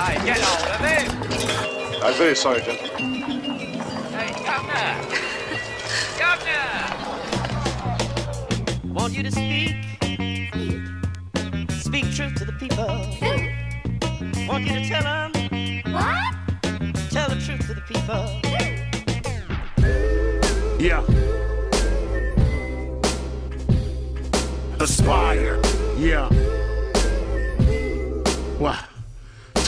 I get hold of it. I'm very sorry, Jim. Hey, Governor. Governor. Want you to speak. Speak truth to the people. Want you to tell them. What? Tell the truth to the people. Yeah. Aspire. Yeah. Wow.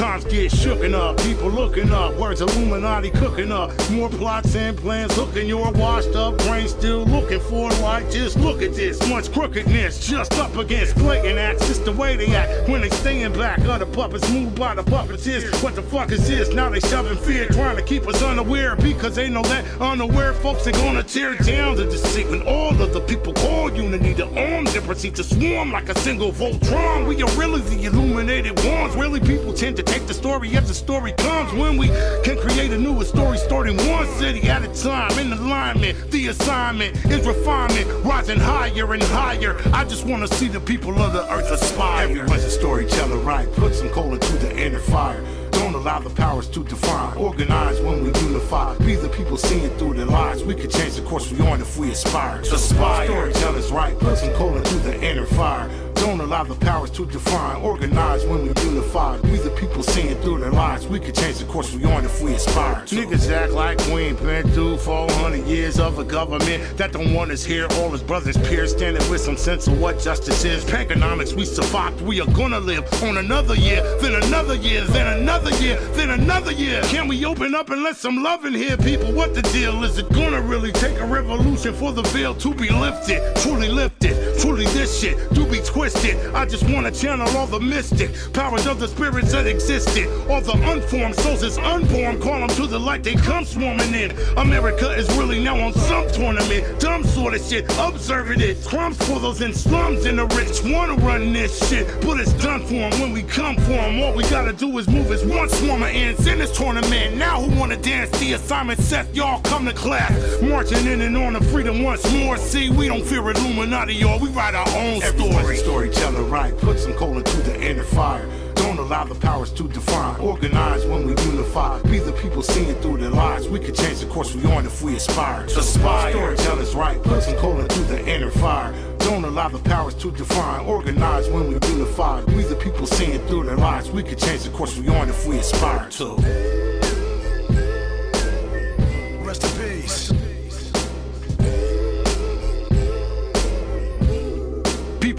Times get shooken up, people looking up, words Illuminati cooking up, more plots and plans hooking your washed up brain still looking for light. Just look at this, much crookedness, just up against blatant acts, just the way they act when they staying back. Other puppets moved by the puppeteers. What the fuck is this? Now they shoving fear, trying to keep us unaware because they know that unaware folks are gonna tear down the deceit when all of the people call unity. to arms and proceed to swarm like a single Voltron. We are really the illuminated ones. Really, people tend to take the story as the story comes when we can create a newer story starting one city at a time in alignment the assignment is refinement rising higher and higher i just want to see the people of the earth aspire everyone's a storyteller right put some coal into the inner fire don't allow the powers to define. Organize when we unify. Be the people seeing through the lies. We could change the course we on if we aspire. Aspire. Storytellers right. Put some coal into the inner fire. Don't allow the powers to define. Organize when we unify. We the people seeing through their lives. We could change the course we on if we aspire. Niggas act like we ain't been through 400 years of a government that don't want us here. All his brothers peers standing with some sense of what justice is. Panconomics, we survived. We are gonna live on another year, then another year, then another year, then another year. Can we open up and let some love in here, people? What the deal? Is it gonna really take a revolution for the veil to be lifted? Truly lifted, truly this shit do be twisted. I just wanna channel all the mystic powers of the spirits that existed. All the unformed souls is unborn. Call them to the light, they come swarming in. America is really now on some tournament. Dumb sort of shit, observing it. Crumbs for those in slums and the rich wanna run this shit. But it's done for them when we come for them. All we gotta do is move as one swarmer ends in this tournament. Now who wanna dance the assignment set? Y'all come to class. Marching in and on to freedom once more. See, we don't fear Illuminati, y'all. We write our own story. Storyteller, right? Put some coal into the inner fire. Don't allow the powers to define. Organize when we unify. Be the people seeing through their lives. We could change the course we on if we aspire. Aspire. Storytellers, right? Put some coal into the inner fire. Don't allow the powers to define. Organize when we unify. We the people seeing through their lives. We could change the course we on if we aspire to.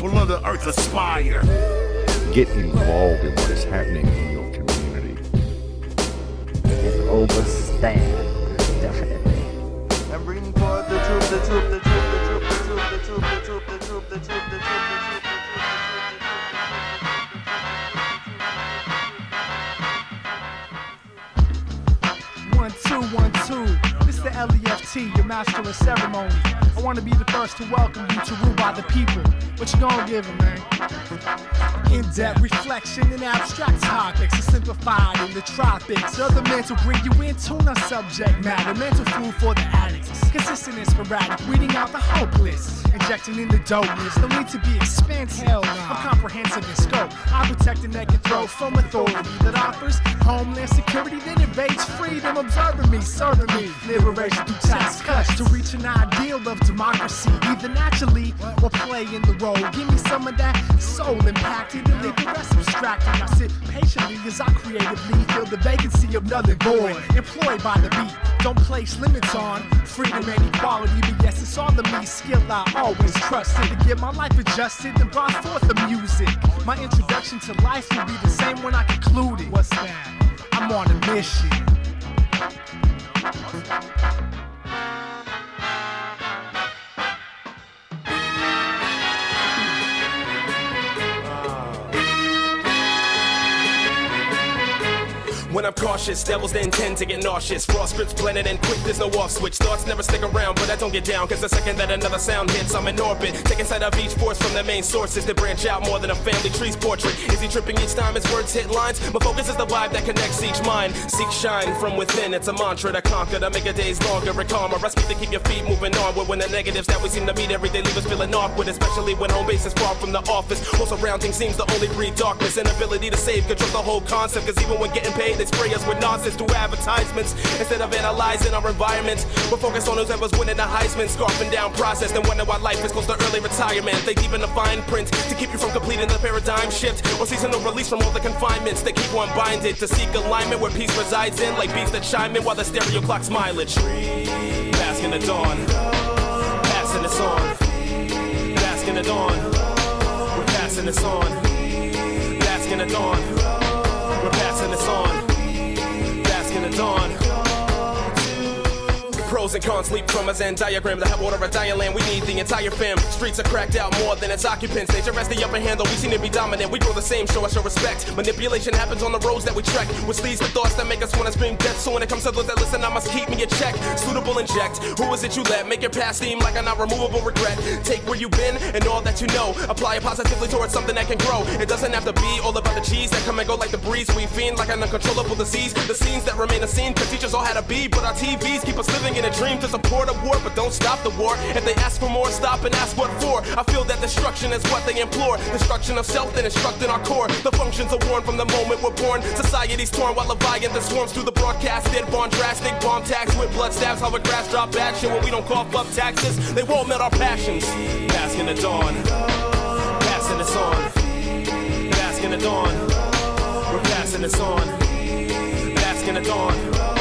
People of the earth aspire. Get involved in what is happening in your community. and overstand, definitely. And bring forth the troop, the troop, the troop, the troop, the troop, the troop, the troop, the troop, the troop, the troop, the troop, One, two, one, two. The LEFT, your master of ceremony. I want to be the first to welcome you to rule by the people. What you gonna give 'em, man? In-depth reflection and abstract topics are simplified in the tropics. Other men to bring you in tune on subject matter. Mental food for the addicts. Consistent and sporadic, weeding out the hopeless. Injecting in the dopeness. No need to be expansive. Hell I'm comprehensive in scope. I protect the neck and throat from authority that offers homeland security that invades freedom. Observing me, serving me. Liberation through tax cuts to reach an ideal of democracy. Either naturally or play in the role. Give me some of that soul impacted and leave the rest abstracted. I sit patiently as I creatively fill the vacancy of another void. Employed by the beat. Don't place limits on freedom and equality. But yes, it's all of me. Skill I always trusted to get my life adjusted and brought forth the music. My introduction to life will be the same when I conclude it. What's that? I'm on a mission. When I'm cautious. Devils they intend to get nauseous. Raw scripts blended and quick, there's no off switch. Thoughts never stick around, but I don't get down. Cause the second that another sound hits, I'm in orbit. Taking sight of each force from the main sources that branch out more than a family tree's portrait. Is he tripping each time his words hit lines? My focus is the vibe that connects each mind. Seek shine from within, it's a mantra to conquer, to make a days longer and calmer. I speak to keep your feet moving onward when the negatives that we seem to meet every day leave us feeling awkward, especially when home base is far from the office. All surrounding seems to only breed darkness. Inability to save control the whole concept, cause even when getting paid, they spray us with nonsense through advertisements. Instead of analyzing our environments. we're focused on whoever's winning the Heisman, scarfing down process, then wonder why life is close to early retirement. They deep in the fine print to keep you from completing the paradigm shift or seasonal release from all the confinements. They keep one binded to seek alignment where peace resides in, like beats that chime in while the stereo clock's mileage. Bask in the dawn, passing this on. Bask in the dawn, we're passing this on. Bask in the dawn, we're passing this on. Dawn. Pros and cons leap from a Venn diagram. The hot water of land. We need the entire fam. Streets are cracked out more than its occupants. They arrest the upper hand, though we seem to be dominant. We grow the same, show us your respect. Manipulation happens on the roads that we trek, which leads to thoughts that make us want to scream death. So when it comes to those that listen, I must keep me a check. Suitable inject. Who is it you let make your past seem like a not removable regret? Take where you've been and all that you know. Apply it positively towards something that can grow. It doesn't have to be all about the cheese that come and go like the breeze. We fiend like an uncontrollable disease. The scenes that remain a scene could teach us all how to be, but our TVs keep us living in a dream to support a war, but don't stop the war. If they ask for more, stop and ask what for. I feel that destruction is what they implore. Destruction of self, then instruct in our core. The functions are worn from the moment we're born. Society's torn while Leviathan swarms through the broadcasted. Born drastic, bomb tax with blood stabs. How a grass drop action when we don't cough up taxes. They won't melt our passions. Bask in the dawn. Passing this on. Bask in the dawn. We're passing this on. Bask in the dawn.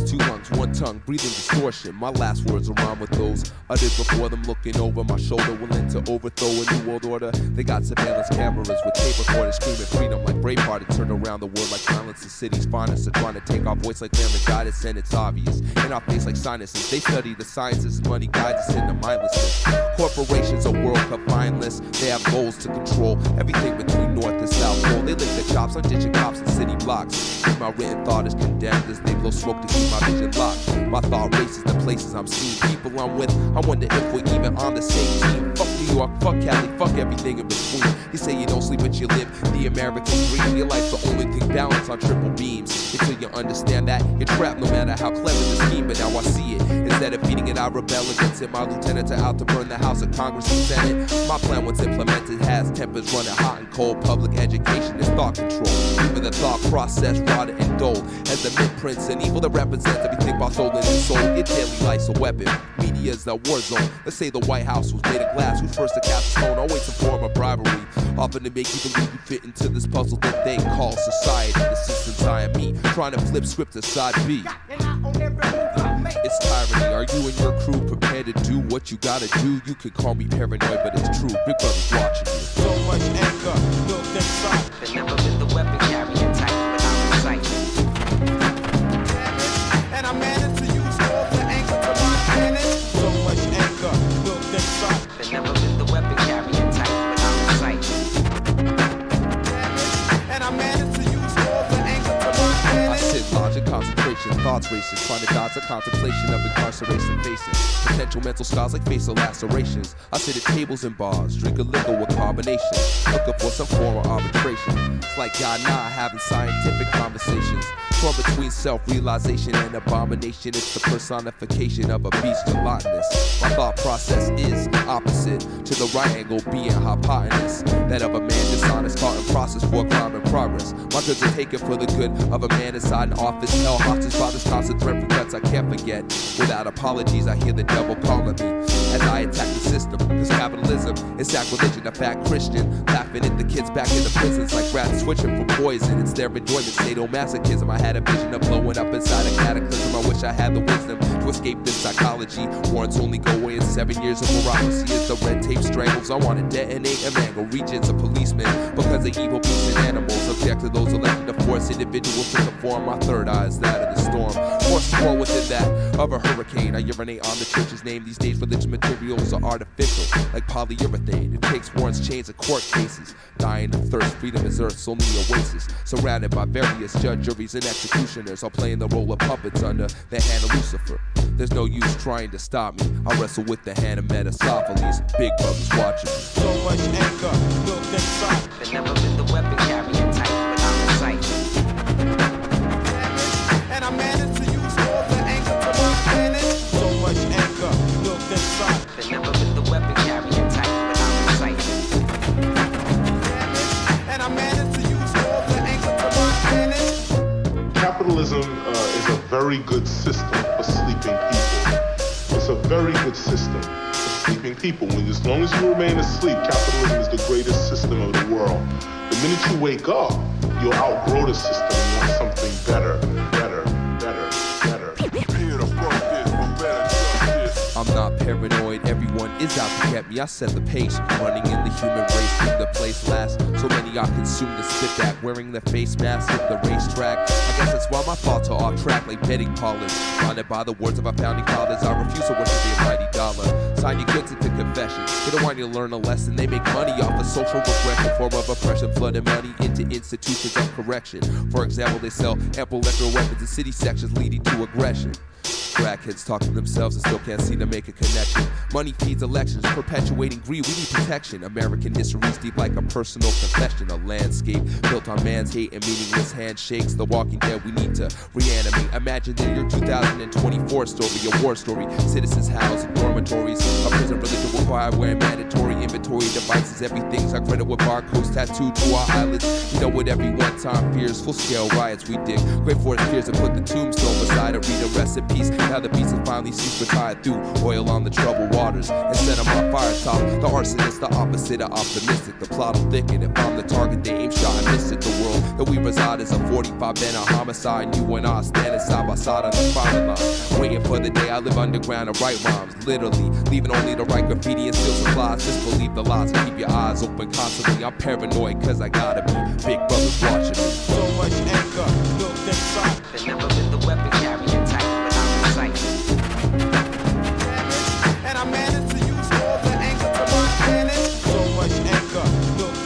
tongue, breathing distortion. My last words will rhyme with those uttered before them, looking over my shoulder, willing to overthrow a new world order. They got surveillance cameras with tape recorders screaming freedom like Braveheart and turn around the world like violence. The city's finest are trying to take our voice like laryngitis, and it's obvious. In our face like sinuses, they study the sciences, money guides us into mindlessness. Corporations are World Cup finalists. They have goals to control everything between North and South Chops on ditching cops and city blocks. My written thought is condemned as they blow smoke to keep my vision locked. My thought races the places I'm seeing. People I'm with, I wonder if we're even on the same team. Fuck New York, fuck Cali, fuck everything in between. You say you don't sleep, but you live the American dream. Your life's the only thing balanced on triple beams. Until you understand that you're trapped, no matter how clever the scheme. But now I see it. Instead of feeding it, I rebel against it. My lieutenants are out to burn the House of Congress and Senate. My plan, once implemented, has tempers running hot and cold. Public education is thought control. Even the thought process rotted and dulled. As the imprints and evil that represents everything about soul and soul. Your daily life's a weapon. Media's the war zone. Let's say the White House was made of glass. Who's first to cast a stone? Always a form of bribery. Often to make you believe you fit into this puzzle that they call society. The system's eyeing me, trying to flip script to side B. It's tyranny. Are you and your crew prepared to do what you gotta do? You can call me paranoid, but it's true. Big brother's watching you. So much anger built inside. Been never been the weapon logic, concentration, thoughts racing, to dodge the contemplation of incarceration facing potential mental scars like facial lacerations. I sit at tables and bars, drink a liquor with carbonation, looking for some form of arbitration. It's like God I having scientific conversations. Between self-realization and abomination, it's the personification of a beast gelatinous. My thought process is opposite to the right angle being hypotenuse. That of a man dishonest, caught in process for crime and progress. My goods are taken for the good of a man inside an office. Hell hostage by this constant threat regrets I can't forget. Without apologies, I hear the devil calling me as I attack the system. Cause capitalism is sacrilegion, a fat Christian. Laughing at the kids back in the prisons like rats switching for poison. It's their enjoyment, sadomasochism. I had a vision of blowing up inside a cataclysm. I wish I had the wisdom to escape this psychology. Warrants only go away in seven years of bureaucracy as the red tape strangles. I want to detonate and mangle regions of policemen because of evil beasts and animals. Object to those elected to force individuals to conform. My third eye is that of the storm. Force war within that of a hurricane. I urinate on the church's name. These days, religious materials are artificial, like polyurethane. It takes warrants, chains, and court cases. Dying of thirst, freedom is Earth's only oasis. Surrounded by various judge, juries, and executioners, are playing the role of puppets under the hand of Lucifer. There's no use trying to stop me. I wrestle with the hand of Mephistopheles. Big brothers watching me. So much anger built inside. They've never been the weapon carrying very good system for sleeping people. It's a very good system for sleeping people. When, as long as you remain asleep, capitalism is the greatest system of the world. The minute you wake up, you'll outgrow the system and want something better, better, better, paranoid, everyone is out to get me. I set the pace, running in the human race, keep the place last. So many are consumed to spit that, wearing the face mask at the racetrack. I guess that's why my thoughts are off track like betting parlors. Blinded by the words of our founding fathers, I refuse to worship the almighty dollar. Sign your goods into confession. They don't want you to learn a lesson. They make money off of social regression, form of oppression, flooding money into institutions of correction. For example, they sell ample electrical weapons in city sections, leading to aggression. Crackheads talk to themselves and still can't seem to make a connection. Money feeds elections, perpetuating greed. We need protection. American history is deep like a personal confession. A landscape built on man's hate and meaningless handshakes. The walking dead we need to reanimate. Imagine the year 2024 story, a war story. Citizens housed dormitories. A prison religion required wearing mandatory inventory devices. Everything's our credit with barcodes tattooed to our eyelids. You know what every one time fears. Full scale riots we dig. Great for its peers to put the tombstone beside it. Read a recipes. Now the beast has finally ceased retired through oil on the troubled waters and set them on fire top. The arsonist, the opposite of optimistic. The plot will thicken. If I'm the target, they aim shot and miss it. The world that we reside is a 45 been a homicide. And you and I standing side by side on the firing line. Waiting for the day I live underground and write rhymes. Literally, leaving only the right graffiti and steal supplies. Just believe the lies and keep your eyes open constantly. I'm paranoid cause I gotta be. Big brothers watching me. So much anger built inside.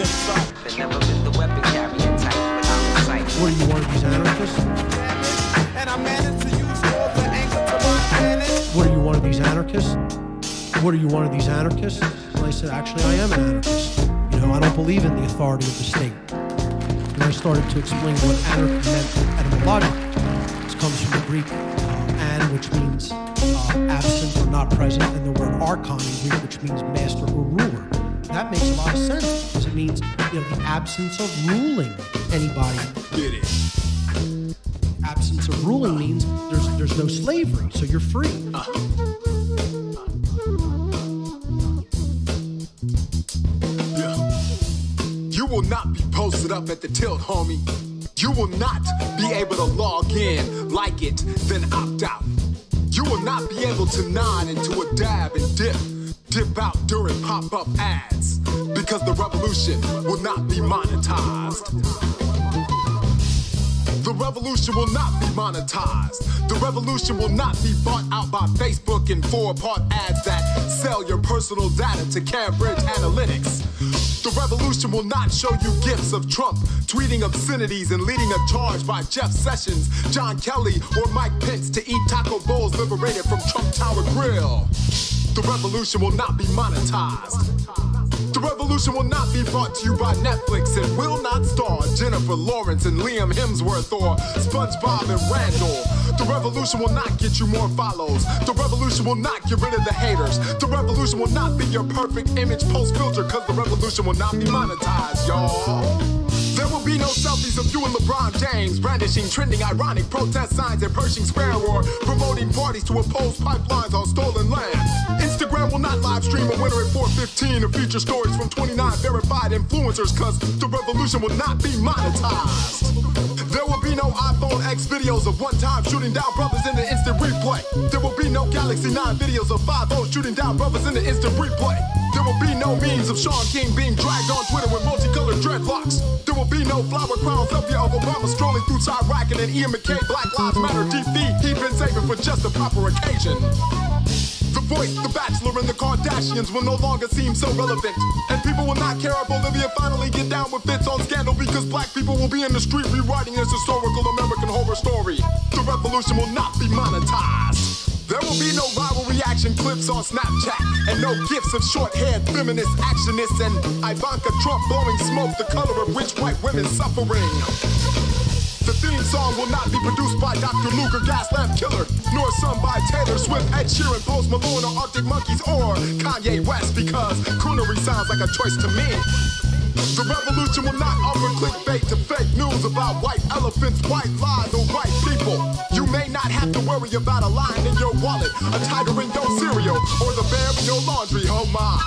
They've never been the weapon carrying type, but I'm. What are you, of these anarchists? And I managed to use all the anger to my advantage. What are you, one of these anarchists? What are you, one of these anarchists? And I said, actually, I am an anarchist. You know, I don't believe in the authority of the state. And I started to explain what anarchy meant etymologically. This comes from the Greek uh, an, which means uh, absent or not present, and the word archon in Greek, which means master or ruler. That makes a lot of sense means you know the absence of ruling anybody. Get it. Absence of ruling means there's there's no slavery, so you're free. You will not be posted up at the tilt, homie. You will not be able to log in, like it, then opt out. You will not be able to nod into a dab and dip, dip out during pop up ads, because the revolution will not be monetized. The revolution will not be monetized. The revolution will not be bought out by Facebook and four part ads that sell your personal data to Cambridge Analytica. The revolution will not show you gifts of Trump tweeting obscenities and leading a charge by Jeff Sessions, John Kelly, or Mike Pence to eat taco bowls liberated from Trump Tower Grill. The revolution will not be monetized. The revolution will not be brought to you by Netflix It will not star Jennifer Lawrence and Liam Hemsworth or SpongeBob and Randall. The revolution will not get you more follows. The revolution will not get rid of the haters. The revolution will not be your perfect image post filter because the revolution will not be monetized, y'all. There will be no selfies of you and LeBron James brandishing trending ironic protest signs at Pershing Square or promoting parties to oppose pipelines on stolen land. Instagram will not live stream a winner at 415 and feature stories from 29 verified influencers cause the revolution will not be monetized. There will be no iPhone X videos of one time shooting down brothers in the instant replay. There will be no Galaxy 9 videos of 5 shooting down brothers in the instant replay. There will be no memes of Shaun King being dragged on Twitter with multicolored dreadlocks. There will be no flower crown selfie of Obama strolling through Chiraq and Ian McKay Black Lives Matter defeat. He'd been saving for just the proper occasion. The voice, the bachelor, and the Kardashians will no longer seem so relevant. And people will not care if Olivia finally get down with Fitz on scandal because black people will be in the street rewriting this historical American horror story. The revolution will not be monetized. There will be no viral reaction clips on Snapchat and no gifs of short-haired feminist actionists and Ivanka Trump blowing smoke the color of rich white women suffering. The theme song will not be produced by Dr. Luger, Gaslamp Killer, nor sung by Taylor Swift, Ed Sheeran, Post Malone, or Arctic Monkeys, or Kanye West, because coonery sounds like a choice to me. The revolution will not offer clickbait to fake news about white elephants, white lies, or white people. You may not have to worry about a line in your wallet, a tiger in your cereal, or the bear in your laundry. Oh my.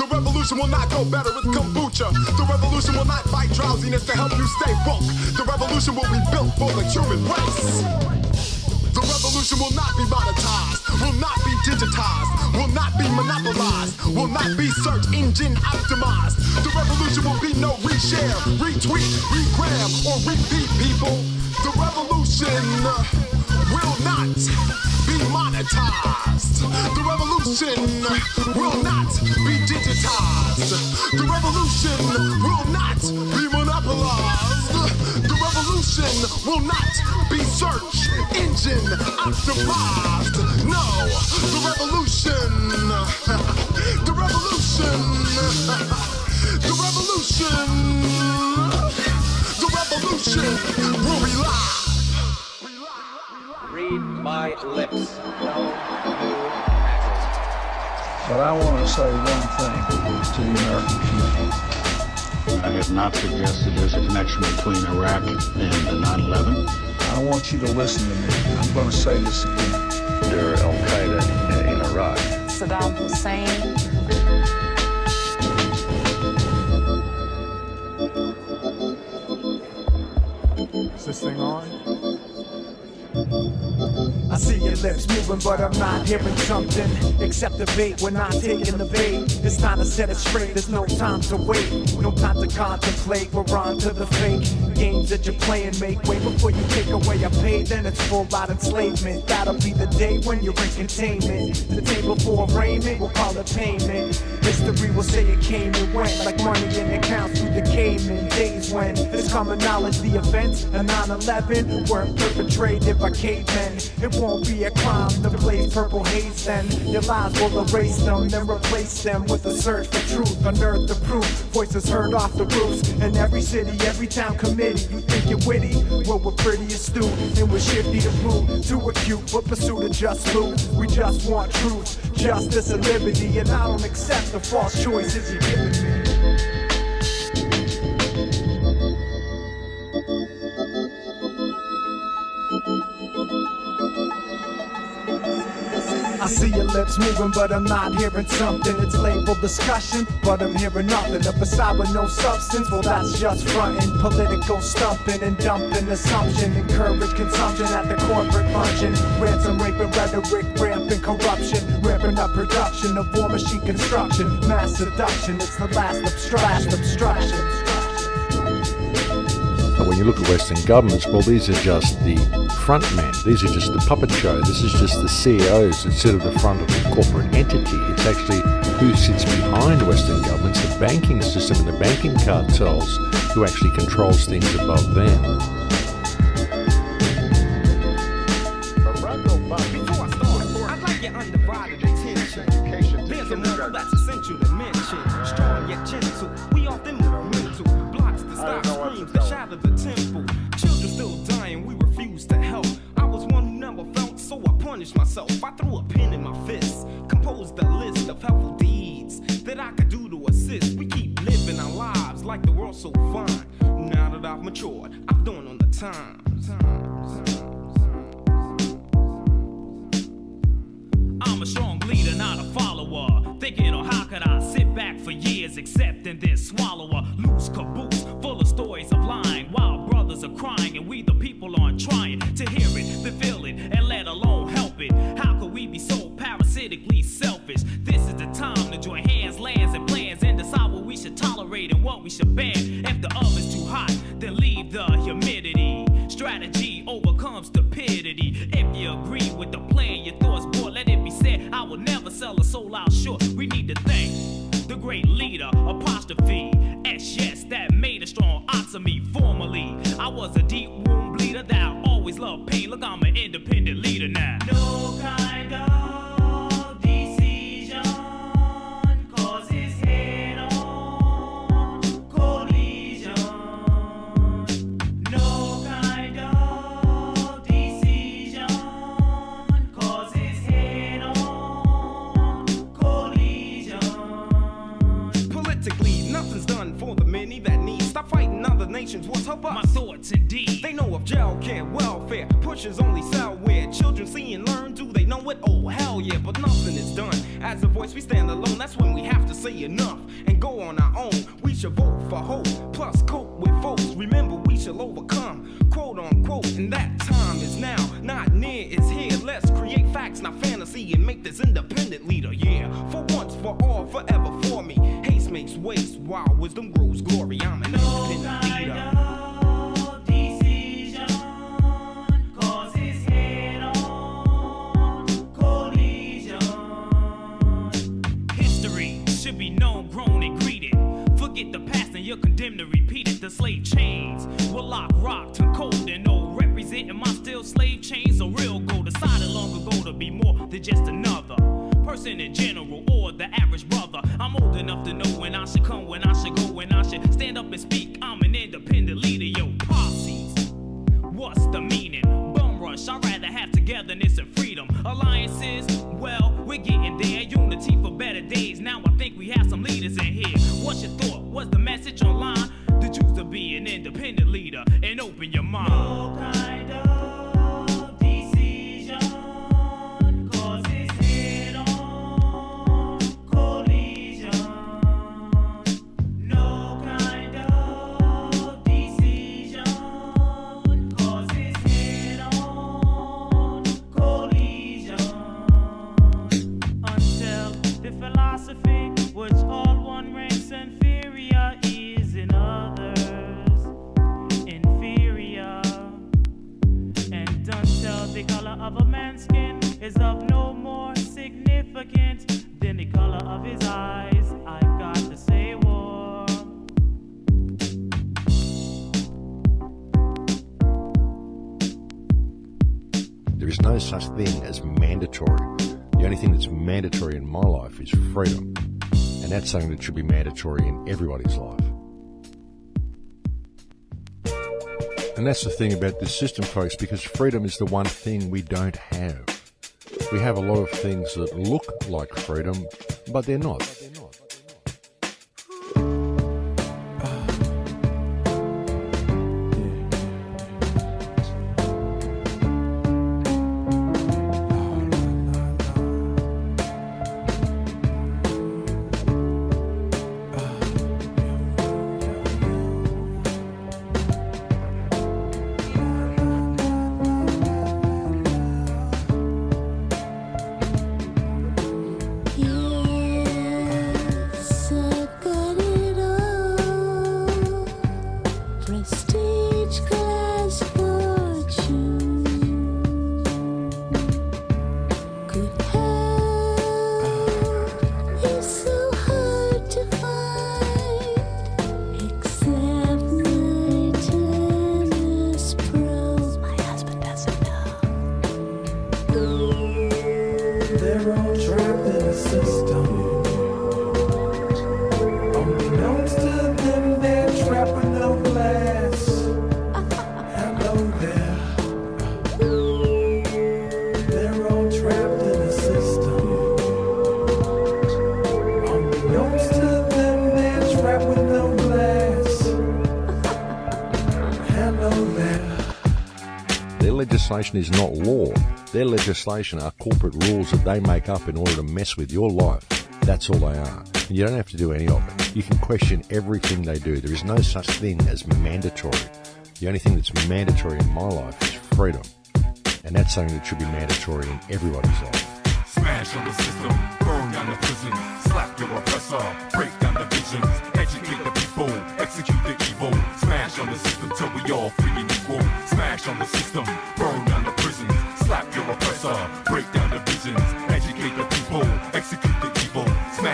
The revolution will not go better with kombucha. The revolution will not fight drowsiness to help you stay woke. The revolution will be built for the human race. The revolution will not be monetized, will not be digitized, will not be monopolized, will not be search engine optimized. The revolution will be no reshare, retweet, regram, or repeat, people. The revolution will not be monetized. The revolution will not be digitized. The revolution will not be monopolized. The revolution will not be search engine optimized. No, the revolution, the revolution, the revolution, the revolution my lips. But I want to say one thing to the American people. I have not suggested there's a connection between Iraq and 9-11. I want you to listen to me. I'm going to say this again. They're Al Qaeda in Iraq. Saddam Hussein. Is this thing on? See your lips moving, but I'm not hearing something. Except the bait, we're not taking the bait. It's time to set it straight, there's no time to wait. No time to contemplate, we're on to the fake. Games that you're playing make way before you take away a pay, then it's full out enslavement. That'll be the day when you're in containment. The day before arraignment, we'll call it payment. History will say it came and went like money in accounts through the caveman days when this common knowledge the events of 9-11 weren't perpetrated by cavemen. It won't be a crime to blaze purple haze then. Your lies will erase them, then replace them with a search for truth. Unearth the proof, voices heard off the roofs. In every city, every town committee. You think you're witty? Well, we're pretty astute, and we're shifty to boot. Too acute, but pursuit of just loot. We just want truth, justice, and liberty. And I don't accept the false choices you're giving me. I see your lips moving, but I'm not hearing something. It's labeled discussion, but I'm hearing nothing. A facade with no substance, well, that's just fronting. Political stumping and dumping assumption. Encourage consumption at the corporate luncheon. Ransom, rape, and rhetoric, rampant corruption. Ramping up production of war machine construction. Mass seduction, it's the last obstruction. obstruction. When you look at Western governments, well, these are just the front men. These are just the puppet show. This is just the CEOs sit at the front of the corporate entity. It's actually who sits behind Western governments, the banking system and the banking cartels, who actually controls things above them. I'm a strong leader, not a follower. Thinking, oh, how could I sit back for years, accepting this then need to thank the great leader, apostrophe. S, yes, that made a strong odds of me formerly. I was a deep wound bleeder that I always loved pain. Look, I'm an independent leader now. No kind of What's her bus? My thoughts indeed. They know of jail care, welfare. Pushes only sell where children see and learn. Do they know it? Oh, hell yeah, but nothing is done. As a voice, we stand alone. That's when we have to say enough and go on our own. We should vote for hope, plus cope with folks. Remember, we shall overcome, quote unquote. And that time is now, not near, it's here. Let's create facts, not fantasy, and make this independent leader. Yeah, for once, for all, forever for me. Haste makes waste, while wisdom grows glory. I'm an independent leader. Causes head on collision. History should be known, grown, and greeted. Forget the past and you're condemned to slave chains were locked, rocked, and cold, and no representing my still slave chains. A real goal decided long ago to be more than just another person in general or the average brother. I'm old enough to know when I should come, when I should go, when I should stand up and speak. I'm an independent leader, yo, posses. What's the meaning? Bum rush, I'd rather have togetherness and freedom. Alliances, well, we're getting there. Unity for better days. Now I think we have some leaders in here. What's your thought? What's the message online? Choose to be an independent leader and open your mind. No such thing as mandatory. The only thing that's mandatory in my life is freedom. And that's something that should be mandatory in everybody's life. And that's the thing about this system, folks, because freedom is the one thing we don't have. We have a lot of things that look like freedom, but they're not. Is not law. Their legislation are corporate rules that they make up in order to mess with your life. That's all they are. And you don't have to do any of it. You can question everything they do. There is no such thing as mandatory. The only thing that's mandatory in my life is freedom. And that's something that should be mandatory in everybody's life. Smash on the system, burn down the prison, slap your oppressor, break down the visions, educate the people, execute the evil. Smash on the system till we all free and equal. Smash on the system,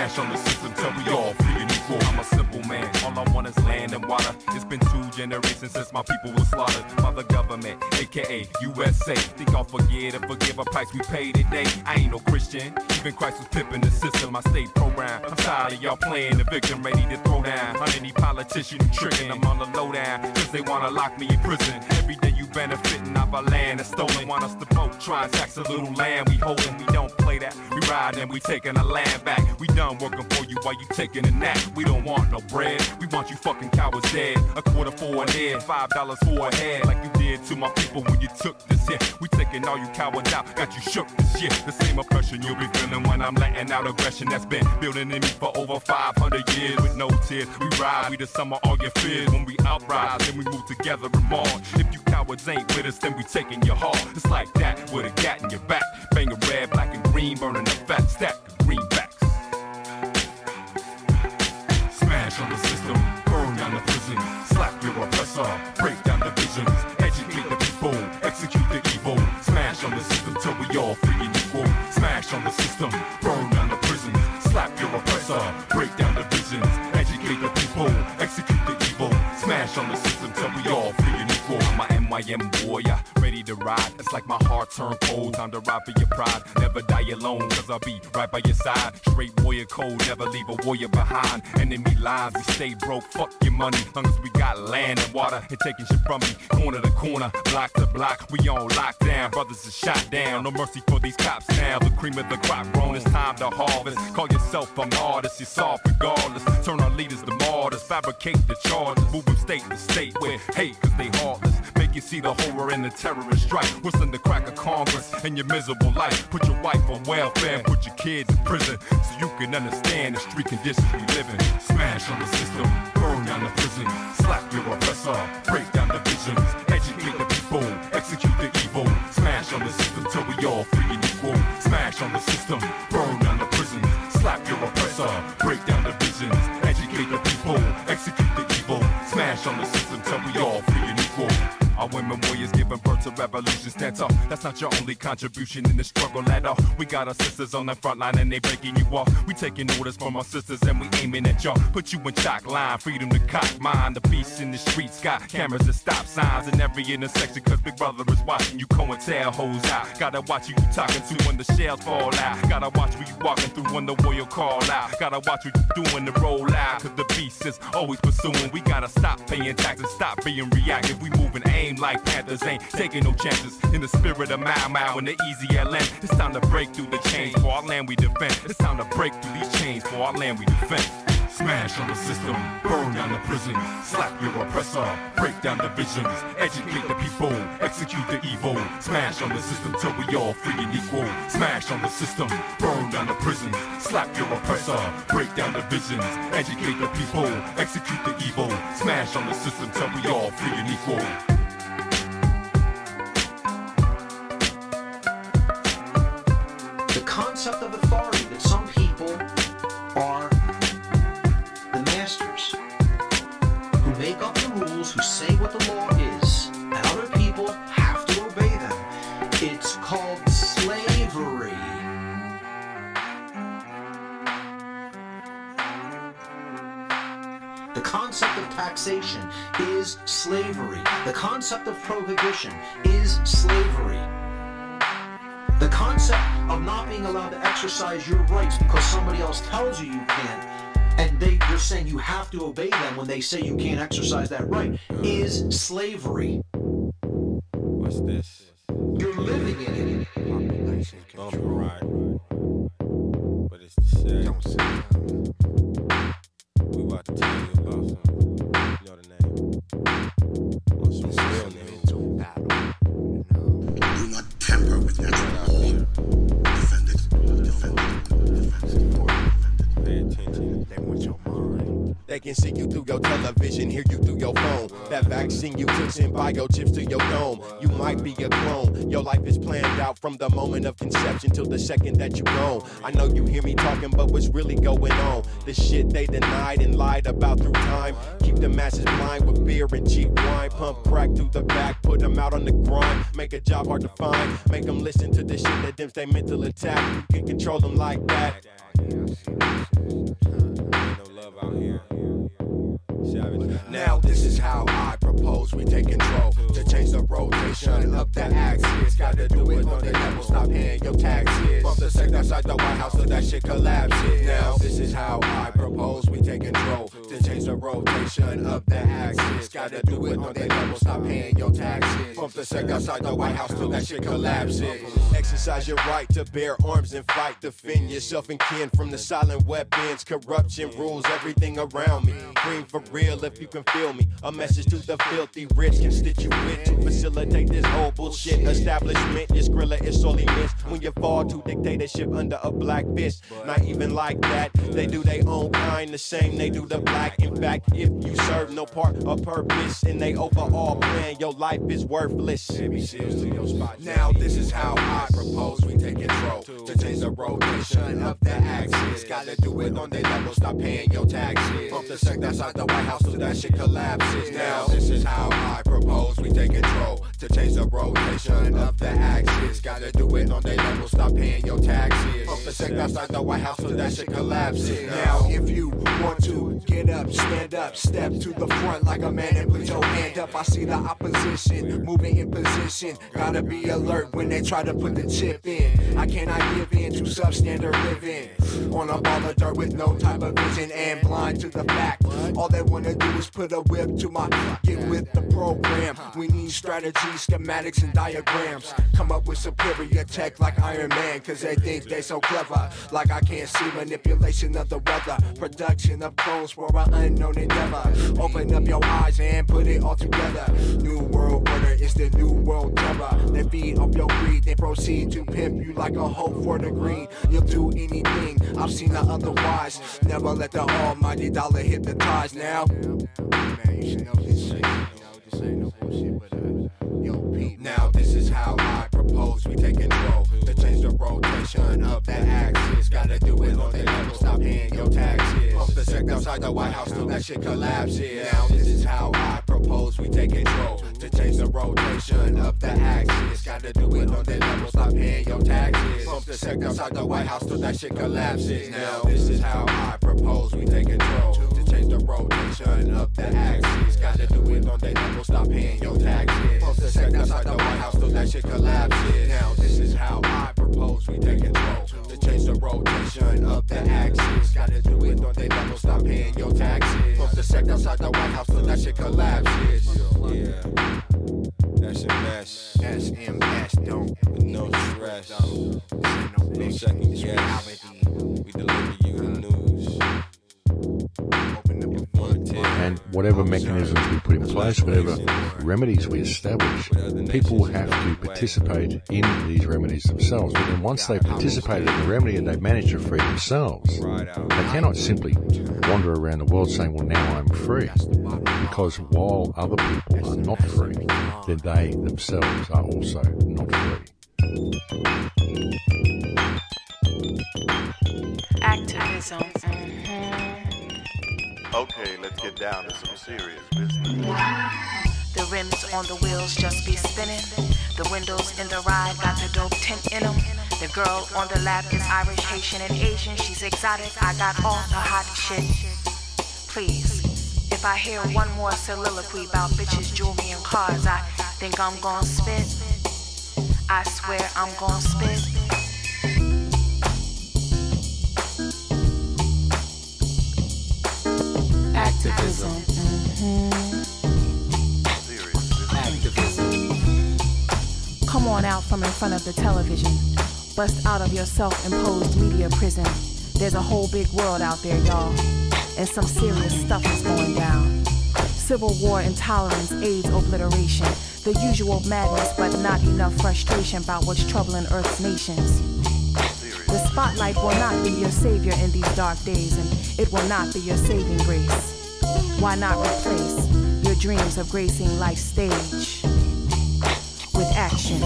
cash on the system till we all free and equal. I'm a simple man, all I want is land and water. It's generations since my people were slaughtered by the government, aka USA. Think I'll forget or forgive a price we pay today. I ain't no Christian, even Christ was pimping the system. I stay programmed. I'm tired of y'all playing the victim, ready to throw down on any politician who tricking. I'm on the lowdown, cause they wanna lock me in prison. Every day you benefiting off our land that's stolen. Want us to vote, try and tax a little land we holding. We don't play that. We ride and we taking our land back. We done working for you while you taking a nap. We don't want no bread. We want you fucking cowards dead. A quarter for an head, five dollars for a head, like you did to my people when you took this hit. We taking all you cowards out, got you shook this year. The same oppression you'll be feeling when I'm letting out aggression that's been building in me for over 500 years with no tears. We ride, we the sum of all your fears. When we outrise, then we move together and march. If you cowards ain't with us, then we taking your heart. It's like that with a gat in your back. Banging red, black, and green, burning a fat stack of greenbacks. Your break down the visions, educate the people, execute the evil. Smash on the system till we all free and equal. Smash on the system, burn down the prisons, slap your oppressor, break down the visions, educate the people, execute the evil. Smash on the system My MYM warrior, ready to ride. It's like my heart turned cold. Time to ride for your pride. Never die alone, cause I'll be right by your side. Straight warrior code, never leave a warrior behind. Enemy lines, we stay broke. Fuck your money. Long as we got land and water, and taking shit from me. Corner to corner, block to block, we on lockdown. Brothers is shot down. No mercy for these cops now. The cream of the crop grown, it's time to harvest. Call yourself an artist, you're soft regardless. Turn our leaders to martyrs, fabricate the charges. Move them state to state where hate, cause they heartless. Make you see the horror in the terrorist strike. What's in the crack of Congress and your miserable life? Put your wife on welfare and put your kids in prison so you can understand the street conditions we live in. Smash on the system, burn down the prison, slap your oppressor, break down the visions, educate the people, execute the evil. Smash on the system till we all free and equal. Smash on the system, burn down the prison, slap your oppressor, break down the visions, educate the people, execute the evil. Smash on the system till we all free and. Our women warriors giving birth to revolutions. Up. That's not your only contribution in the struggle at all. We got our sisters on the front line and they breaking you off. We taking orders from our sisters and we aiming at y'all. Put you in shock line, freedom to cock mine. The beast in the streets got cameras and stop signs in every intersection. Cause Big Brother is watching you. And tell hoes out. Gotta watch who you talking to when the shells fall out. Gotta watch who you walking through when the warrior call out. Gotta watch what you doing to roll out. Cause the beast is always pursuing. We gotta stop paying taxes, stop being reactive. We moving aim like Panthers, ain't taking no chances. In the spirit of Mau Mau and the EZLN, it's time to break through the chains for our land we defend. It's time to break through these chains for our land we defend. Smash on the system, burn down the prison, slap your oppressor, break down the visions, educate the people, execute the evil. Smash on the system till we all free and equal. Smash on the system, burn down the prisons, slap your oppressor, break down the visions, educate the people, execute the evil. Smash on the system till we all free and equal. Concept of authority that some people are the masters who make up the rules, who say what the law is, and other people have to obey them. It's called slavery. The concept of taxation is slavery. The concept of prohibition is slavery. The concept of not being allowed to exercise your rights because somebody else tells you you can't, and they, you're saying you have to obey them when they say you can't exercise that right, is slavery. What's this? You're living in it. Population control. Right. But it's the same. Don't say We about to tell you about some. You know the name. On some real name. Do not tamper with natural law. Defend it. Defend it. Your mind. They can see you through your television, hear you through your phone. That vaccine you took send biochips to your dome. You might be a clone. Your life is planned out from the moment of conception till the second that you gone. I know you hear me talking, but what's really going on? The shit they denied and lied about through time. Keep the masses blind with beer and cheap wine. Pump crack through the back, put them out on the grind. Make a job hard to find. Make them listen to the shit that dims they mental attack. You can control them like that. No love out here. Now this is how I propose we take control to change the rotation of the axis. Gotta do it on the level, stop paying your taxes. From the sect outside the White House till that shit collapses. Now this is how I propose we take control to change the rotation of the axis. Gotta do it on the level, stop paying your taxes. From the sect outside the White House till that shit collapses. Exercise your right to bear arms and fight. Defend yourself and kin from the silent weapons. Corruption rules everything around me. Green for real if you can feel me. A message to the filthy rich constituent to facilitate this whole bullshit establishment. Your skrilla is sorely missed when you fall to dictatorship under a black fist. Not even like that. They do their own kind, the same they do the black. In fact, if you serve no part or purpose in they overall plan, your life is worthless. Now this is how I propose we take control to change the rotation of the axis. Gotta do it on their level, stop paying your taxes. From the sect outside the White House till that shit collapses. Now this is how I propose we take control to change the rotation of the axis. Gotta do it on their level, stop paying your taxes. From the sect outside the White House till that shit collapses. Now, if you want to get up, stand up, step to the front like a man and put your hand up. I see the opposition moving in position. Gotta be alert when they try to put the chip in. I cannot give in to substandard living. On a ball of dirt with no type of vision and blind to the fact. All they wanna do is put a whip to my get with the program. We need strategies, schematics, and diagrams. Come up with superior tech like Iron Man, cause they think they so clever. Like I can't see manipulation of the weather. Production of clones for an unknown endeavor. Open up your eyes and put it all together. New world order is the new world terror. They feed off your greed, they proceed to pimp you like a hope for the green. You'll do anything, I've seen the otherwise. Never let the almighty dollar hit the hypnotize now. Man, you should know this shit. This ain't no bullshit, but uh, yo, Pete. Now this is how I propose we take control to change the rotation of the axis. Gotta do it on the level, stop paying your taxes. From the sect outside the White House till that shit collapses. Now this is how I propose we take control to change the rotation of the axis. Gotta do it on the level, stop paying your taxes. From the sect outside the White House till that shit collapses. Now this is how I propose we take control to change the rotation of the axis. Gotta do it on the level, stop paying your taxes. From the sect outside the White House till that shit collapses. Now this is how I propose we take control to change the rotation of the axis. Gotta do it on the level, stop paying your taxes. From the sect outside the White House till that shit collapses. Yeah. SMS. SMS, don't. With no stress. No second guess. We deliver you the news. And whatever mechanisms we put in place, whatever remedies we establish, people have to participate in these remedies themselves. But then once they've participated in the remedy and they've managed to free themselves, they cannot simply wander around the world saying, well, now I'm free. Because while other people are not free, then they themselves are also not free. Activism. Okay, let's get down to some serious business. The rims on the wheels just be spinning. The windows in the ride got the dope tint in them. The girl on the lap is Irish, Haitian, and Asian. She's exotic. I got all the hot shit. Please, if I hear one more soliloquy about bitches, jewelry, and cars, I think I'm gonna spit. I swear I'm gonna spit. Activism. Come on out from in front of the television. Bust out of your self imposed media prison. There's a whole big world out there, y'all. And some serious stuff is going down. Civil war, intolerance, AIDS, obliteration. The usual madness, but not enough frustration about what's troubling Earth's nations. The spotlight will not be your savior in these dark days, and it will not be your saving grace. Why not replace your dreams of gracing life's stage with action?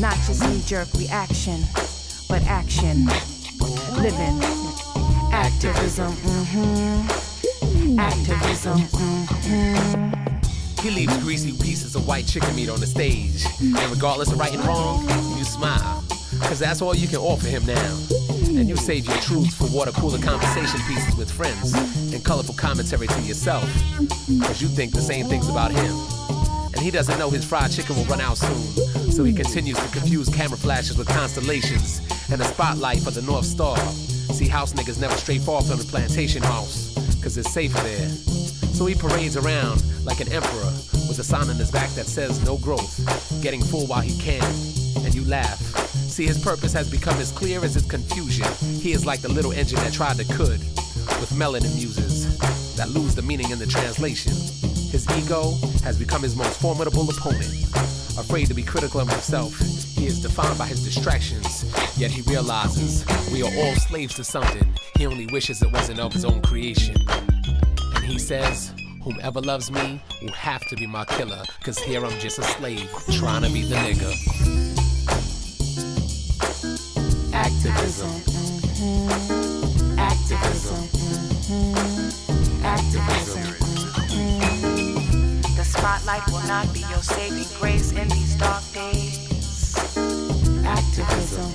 Not just knee jerk reaction, but action. Living. Activism, mm-hmm. Activism, mm-hmm. He leaves greasy pieces of white chicken meat on the stage. And regardless of right and wrong, you smile. Cause that's all you can offer him now. And you save your truths for water cooler conversation pieces with friends and colorful commentary to yourself. Cause you think the same things about him. And he doesn't know his fried chicken will run out soon. So he continues to confuse camera flashes with constellations and the spotlight for the North Star. See, house niggas never stray far from the plantation house, cause it's safe there. So he parades around like an emperor with a sign on his back that says no growth, getting full while he can. And you laugh. See, his purpose has become as clear as his confusion. He is like the little engine that tried to could, with melanin muses that lose the meaning in the translation. His ego has become his most formidable opponent. Afraid to be critical of himself, he is defined by his distractions, yet he realizes we are all slaves to something. He only wishes it wasn't of his own creation. And he says, Whomever loves me will have to be my killer, cause here I'm just a slave, trying to be the nigga. Activism. Activism. Activism. The spotlight will not be your saving grace in these dark days. Activism.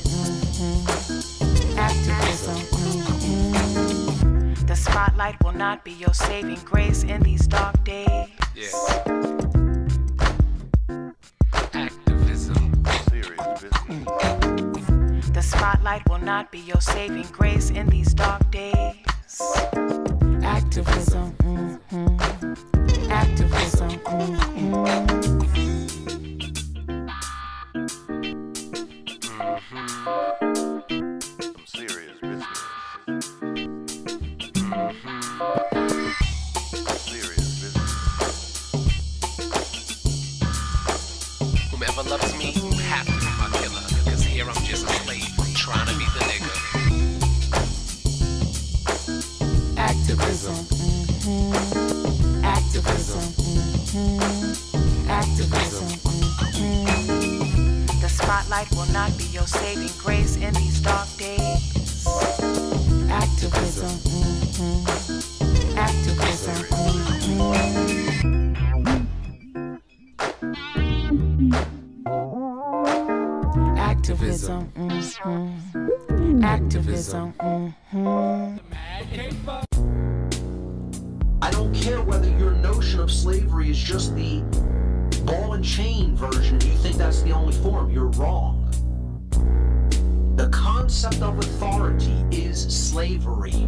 Activism. The spotlight will not be your saving grace in these dark days. The spotlight will not be your saving grace in these dark days. Activism. mhm. Activism. mhm. Activism. mhm. Activism. mhm. I don't care whether your notion of slavery is just the ball and chain version you think that's the only form. You're wrong. The concept of authority is slavery.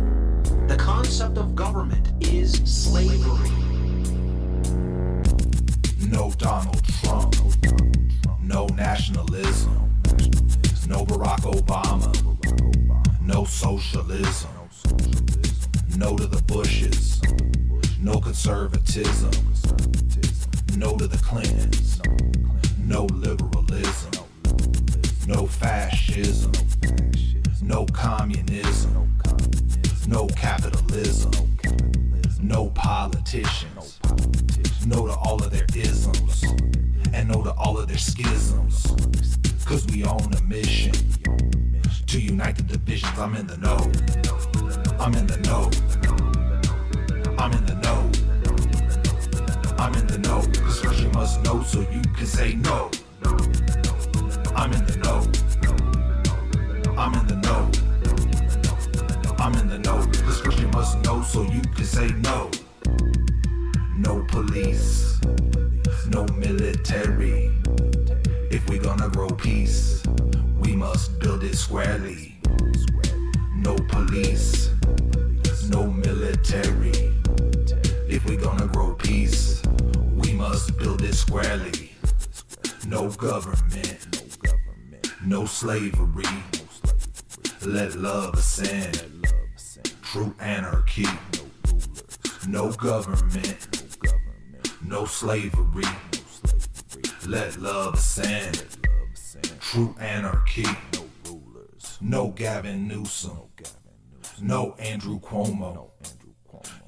The concept of government is slavery. No Donald Trump. No nationalism. No Barack Obama. No socialism. No to the Bushes. No conservatism. No to the Clintons. No liberalism. No fascism. No communism. No capitalism. No politicians. No to all of their isms. And no to all of their schisms. Cause we own a mission to unite the divisions. I'm in the know. I'm in the know. I'm in the know. I'm in the know. Cause first you must know so you can say no. I'm in the know. I'm in the know. I'm in the know. Cause first you must know so you can say. No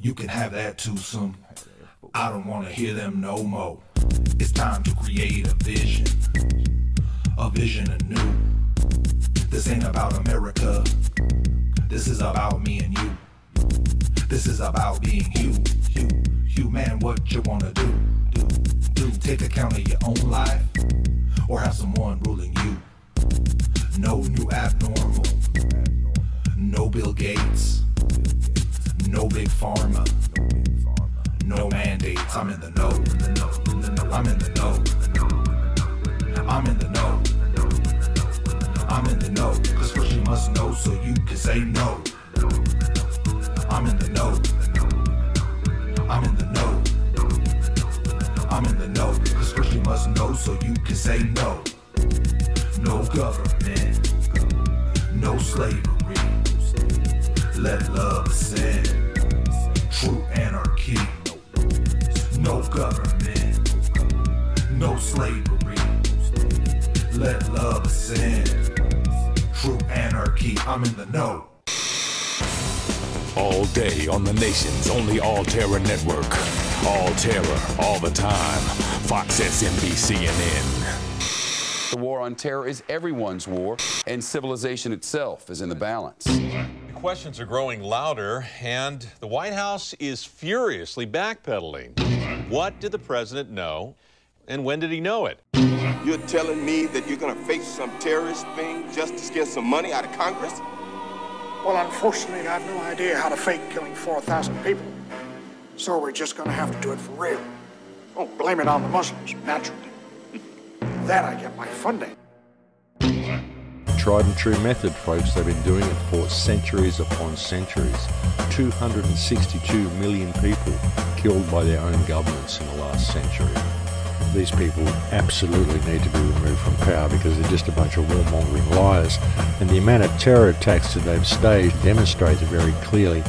You can have that too, twosome. I don't wanna hear them no more. It's time to create a vision. A vision anew. This ain't about America. This is about me and you. This is about being you, you, you, man. What you wanna do, do, do? Take account of your own life, or have someone ruling you. No new abnormal. No Bill Gates. No big pharma. No mandates. I'm in the know. I'm in the know. I'm in the know. I'm in the know. Cause first you must know so you can say no. I'm in the know. I'm in the know. I'm in the know. Cause first you must know so you can say no. No government. No slavery. Let love ascend. True anarchy. No government. No slavery. Let love ascend. True anarchy. I'm in the know. All day on the nation's only All Terror network. All terror, all the time. Fox, MSNBC, CNN. The war on terror is everyone's war, and civilization itself is in the balance. Questions are growing louder, and the White House is furiously backpedaling. What did the president know, and when did he know it? You're telling me that you're gonna face some terrorist thing just to scare some money out of Congress? Well, unfortunately, I have no idea how to fake killing 4,000 people. So we're just gonna have to do it for real. Oh, blame it on the Muslims, naturally. then I get my funding. Tried and true method, folks. They've been doing it for centuries upon centuries. 262 million people killed by their own governments in the last century. These people absolutely need to be removed from power because they're just a bunch of warmongering liars. And the amount of terror attacks that they've staged demonstrates it very clearly.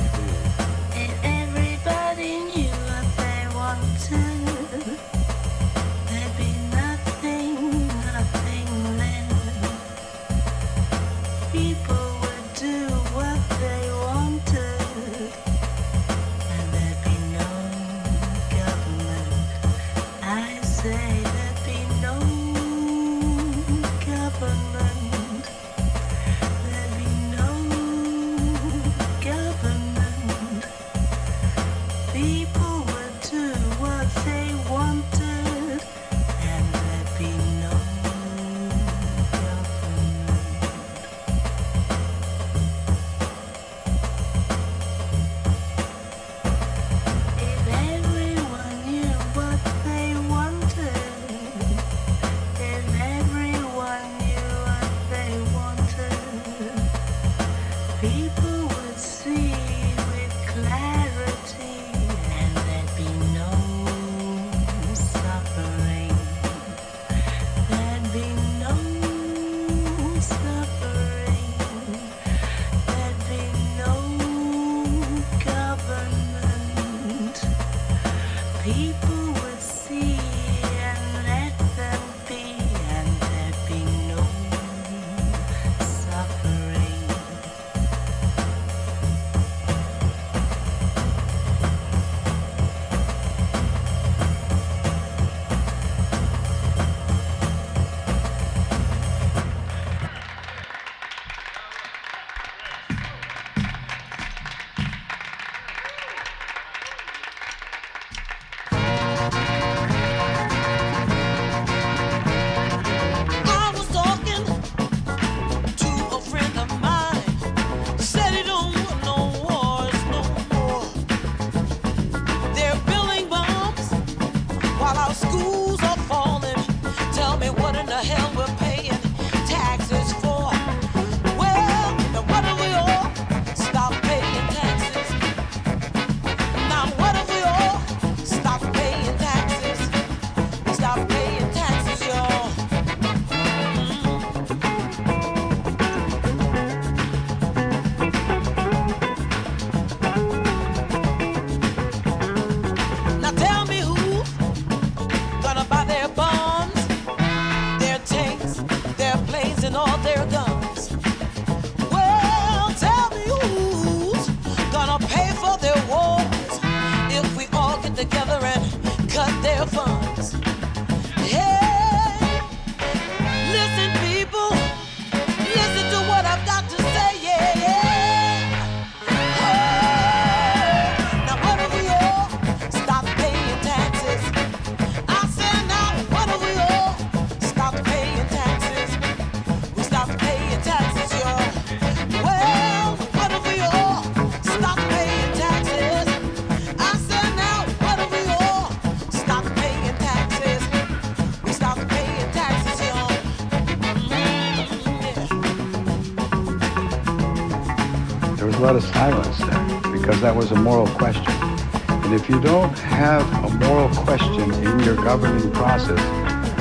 Was a moral question. And if you don't have a moral question in your governing process,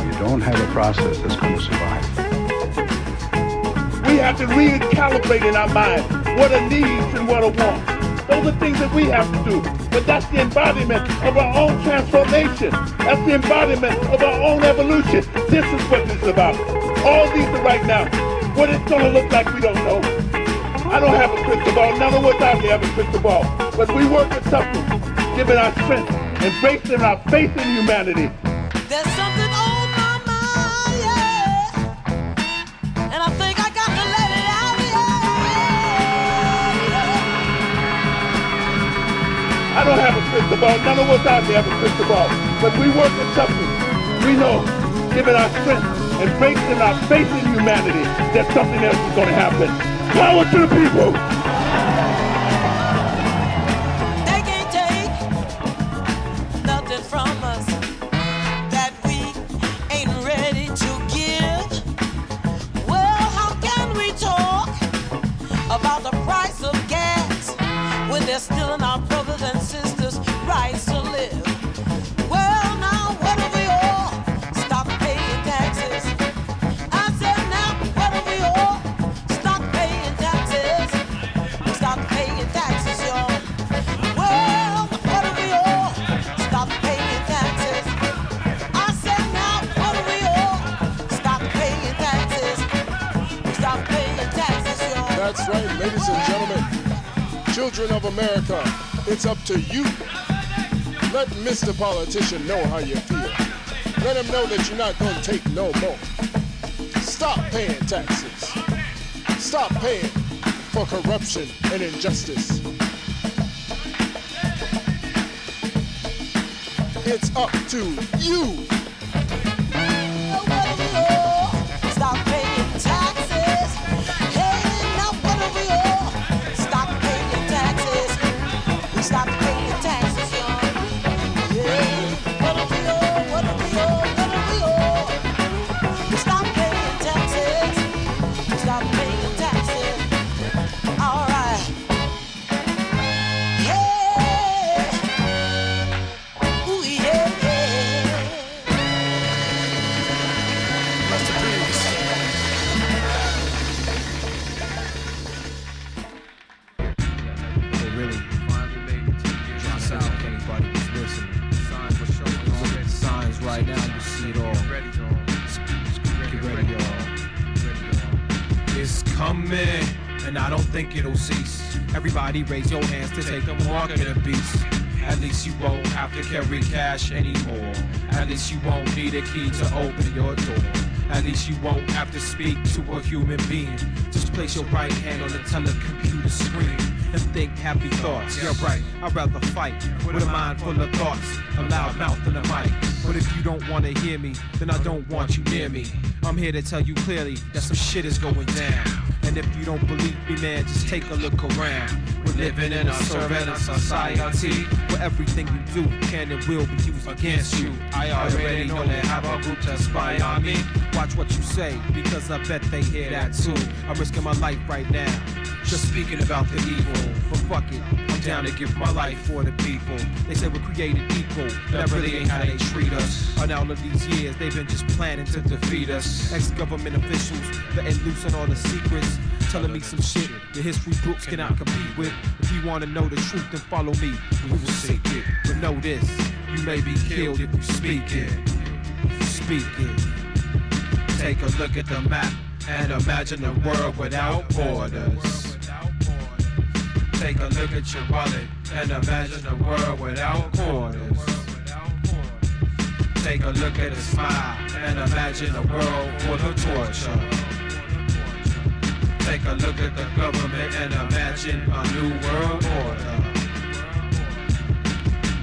you don't have a process that's going to survive. We have to recalibrate in our mind what are needs and what are wants. Those are things that we have to do. But that's the embodiment of our own transformation. That's the embodiment of our own evolution. This is what this is about. All these are right now. What it's going to look like, we don't know. I don't have a crystal ball. None of us out here have a crystal ball. But we work with something, giving our strength, embracing our faith in humanity. There's something on my mind, yeah. And I think I got to let it out, yeah. I don't have a crystal ball. None of us out here have a crystal ball. But we work with something. We know, giving our strength, embracing our faith in humanity, that something else is going to happen. Power to the people. Politician know how you feel. Let him know that you're not to take no more. Stop paying taxes. Stop paying for corruption and injustice. It's up to you. Everybody raise your hands to take a walk of the beast. At least you won't have to carry cash anymore. At least you won't need a key to open your door. At least you won't have to speak to a human being. Just place your right hand on the telecomputer screen and think happy thoughts. You're right, I'd rather fight with a mind full of thoughts, a loud mouth and a mic. But if you don't want to hear me, then I don't want you near me. I'm here to tell you clearly that some shit is going down. And if you don't believe me, man, just take a look around. Living in a surveillance society where everything you do can and will be used against you. I already know they have a group to spy on me. Watch what you say, because I bet they hear that too. I'm risking my life right now. Just speaking about the evil, but fuck it, I'm down to give my life for the people. They say we're created equal, but that really ain't how they treat us. On all of these years, they've been just planning to defeat us. Ex-government officials letting loose on all the secrets, telling me some shit the history books cannot compete with. If you wanna know the truth, then follow me, we will seek it. But know this, you may be killed if you speak it. Speak it. Take a look at the map and imagine a world without borders. Take a look at your wallet and imagine a world without quarters. Take a look at a smile and imagine a world full of torture. Take a look at the government and imagine a new world order.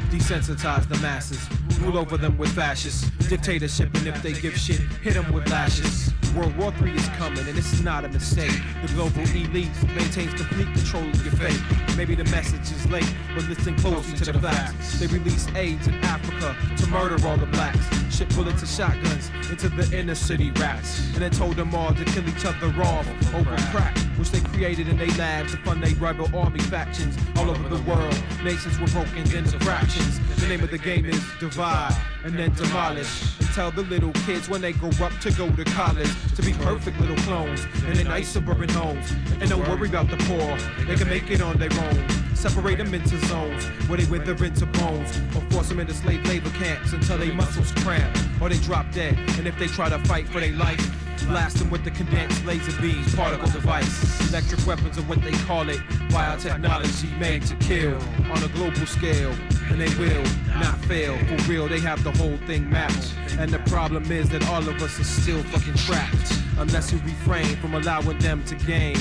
Desensitize the masses, rule over them with fascists, dictatorship, and if they give shit, hit them with lashes. World War III is coming, and this is not a mistake. The global elite maintains complete control of your fate. Maybe the message is late, but listen closely to the facts. They release AIDS in Africa to murder all the blacks. Ship bullets and shotguns into the inner city rats. And then told them all to kill each other off over crack, which they created in their labs to fund their rebel army factions all over the world. Nations were broken into fractions. The name of the game is divide and then demolish. And tell the little kids when they grow up to go to college to be perfect little clones in their nice suburban homes. And don't worry about the poor, they can make it on their own. Separate them into zones where they wither into bones, or force them into slave labor camps until they muscles cramp, or they drop dead. And if they try to fight for their life, blast them with the condensed laser beams, particle device. Electric weapons are what they call it. Biotechnology made to kill on a global scale. And they will not fail. For real, they have the whole thing mapped. And the problem is that all of us are still fucking trapped. Unless you refrain from allowing them to gain,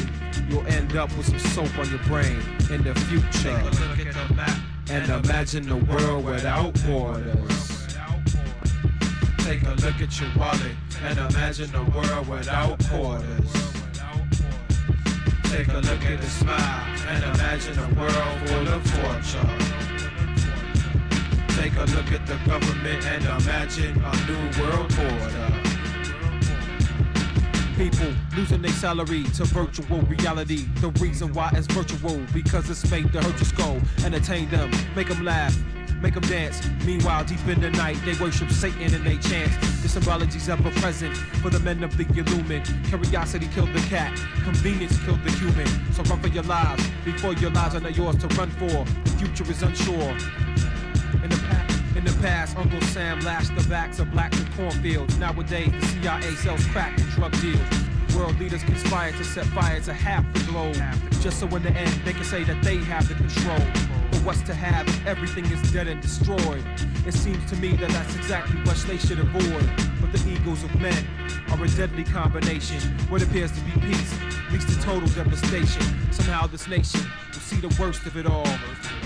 you'll end up with some soap on your brain in the future. And imagine a world without borders. Take a look at your wallet and imagine a world without quarters. Take a look at a smile and imagine a world full of fortune. Take a look at the government and imagine a new world order. People losing their salary to virtual reality. The reason why it's virtual because it's made to hurt your skull. Entertain them, make them laugh, make them dance. Meanwhile, deep in the night, they worship Satan and they chant. The symbology's ever present for the men of the illumined. Curiosity killed the cat, convenience killed the human. So run for your lives before your lives are not yours to run for. The future is unsure. In the past. In the past, Uncle Sam lashed the backs of blacks in cornfields. Nowadays, the CIA sells crack and drug deals. World leaders conspire to set fire to half the globe. Just so in the end, they can say that they have the control. What's to have everything is dead and destroyed? It seems to me that that's exactly what they should avoid. But the egos of men are a deadly combination. What appears to be peace leads to total devastation. Somehow this nation will see the worst of it all.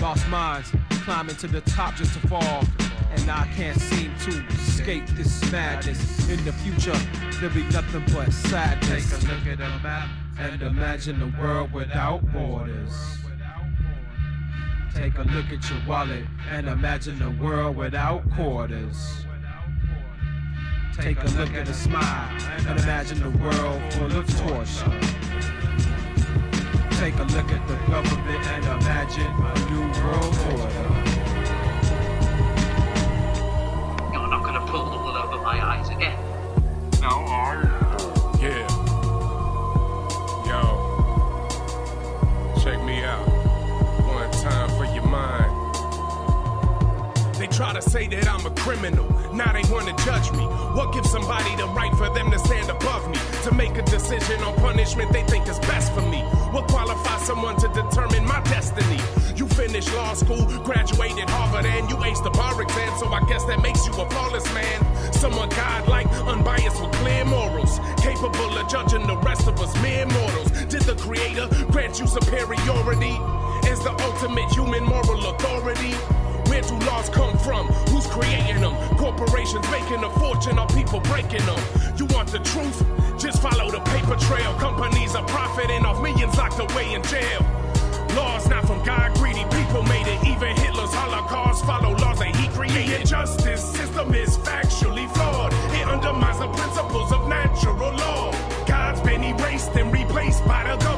Lost minds climbing to the top just to fall. And I can't seem to escape this madness. In the future, there'll be nothing but sadness. Take a look at a map and imagine a world without borders. Take a look at your wallet and imagine a world without quarters. Take a look at a smile and imagine a world full of torture. Take a look at the government and imagine a new world order. You're not gonna pull the wool over my eyes again. No, are They try to say that I'm a criminal. Now they wanna judge me. What gives somebody the right for them to stand above me? To make a decision on punishment they think is best for me. What qualifies someone to determine my destiny? You finished law school, graduated Harvard, and you aced the bar exam, so I guess that makes you a flawless man. Someone godlike, unbiased with clear morals, capable of judging the rest of us mere mortals. Did the Creator grant you superiority as the ultimate human moral authority? Where do laws come from? Who's creating them? Corporations making a fortune or people breaking them? You want the truth? Just follow the paper trail. Companies are profiting off millions locked away in jail. Laws not from God, greedy people made it. Even Hitler's Holocaust follow laws that he created. The justice system is factually flawed. It undermines the principles of natural law. God's been erased and replaced by the government.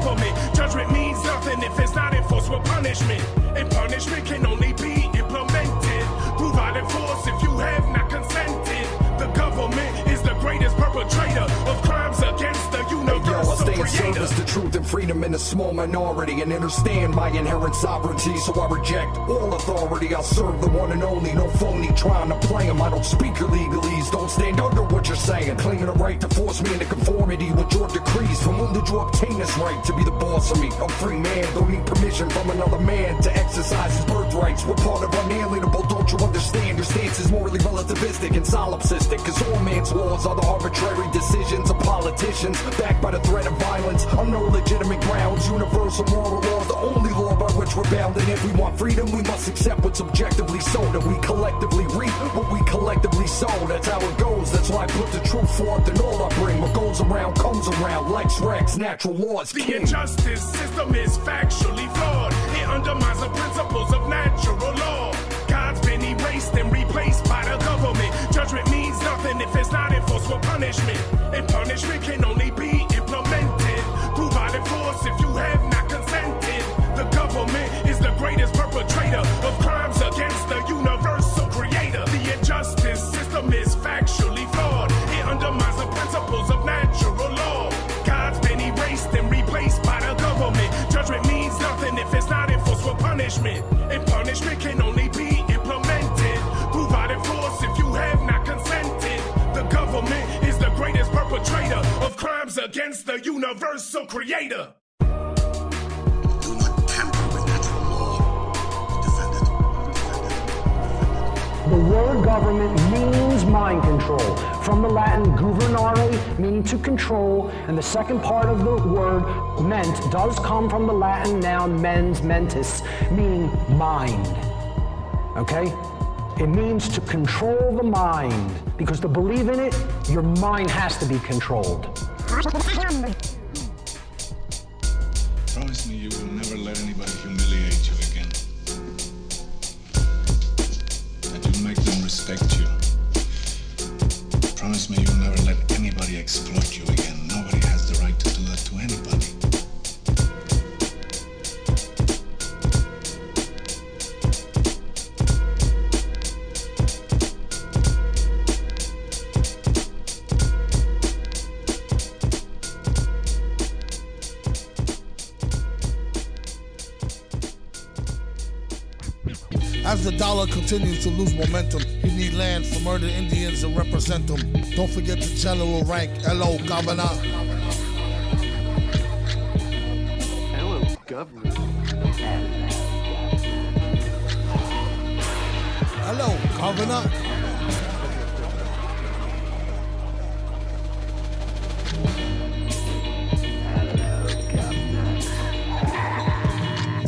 With punishment. And punishment can only be implemented through violent force if you have not consented. The government is the greatest perpetrator of in creator. truth and freedom in a small minority and understand my inherent sovereignty. So I reject all authority. I serve the one and only, no phony trying to play 'em. I don't speak your legalese, don't stand under what you're saying. Claiming a right to force me into conformity with your decrees. From whom did you obtain this right to be the boss of me? I'm free man, don't need permission from another man to exercise his birthrights. We're part of unalienable, don't you understand? Your stance is morally relativistic and solipsistic. Cause all man's laws are the arbitrary decisions of politicians, backed by the threat of violence. On no legitimate grounds, universal moral law, the only law by which we're bound. And if we want freedom, we must accept what's objectively so. That we collectively reap what we collectively sow. That's how it goes. That's why I put the truth forth and all I bring. What goes around comes around. Life's regs, natural laws. The king. injustice system is factually flawed. It undermines the principles of natural law. God's been erased and replaced by the government. Judgment means nothing if it's not enforced for punishment. And punishment can only if you have not consented. The government is the greatest perpetrator of crimes against the universal creator. The injustice system is factually flawed. It undermines the principles of natural law. God's been erased and replaced by the government. Judgment means nothing if it's not enforced with punishment. And punishment can only be implemented through violent force if you have not consented. The government is the greatest perpetrator of crimes against the universal creator. The word government means mind control. From the Latin governare, meaning to control, and the second part of the word ment does come from the Latin noun mens mentis, meaning mind. Okay? It means to control the mind, because to believe in it, your mind has to be controlled. Promise me you will respect you. Promise me you'll never let anybody exploit you again. Nobody has the right to do that to anybody. Continues to lose momentum, you need land for murdered Indians to represent them. Don't forget the general rank. Hello, Governor.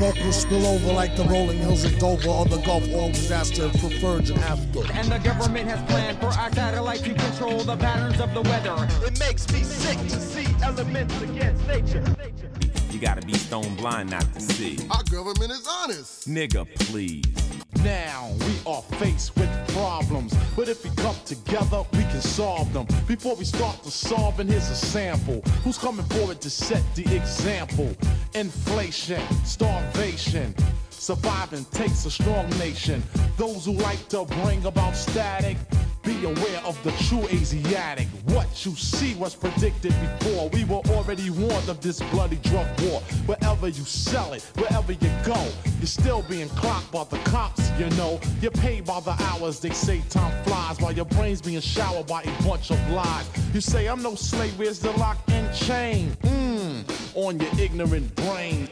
Vocals spill over like the rolling hills of Dover or the Gulf oil disaster for Virgin after. And the government has planned for our satellite to control the patterns of the weather. It makes me sick to see elements against nature. You gotta be stone blind not to see. Our government is honest. Nigga, please. Now we are faced with problems, but if we come together, we can solve them. Before we start to solve, and here's a sample. Who's coming forward to set the example? Inflation, starvation. Surviving takes a strong nation. Those who like to bring about static, be aware of the true Asiatic. What you see was predicted before. We were already warned of this bloody drug war. Wherever you sell it, wherever you go, you're still being clocked by the cops, you know. You're paid by the hours, they say time flies, while your brain's being showered by a bunch of lies. You say, I'm no slave, where's the lock and chain? Mmm, on your ignorant brain.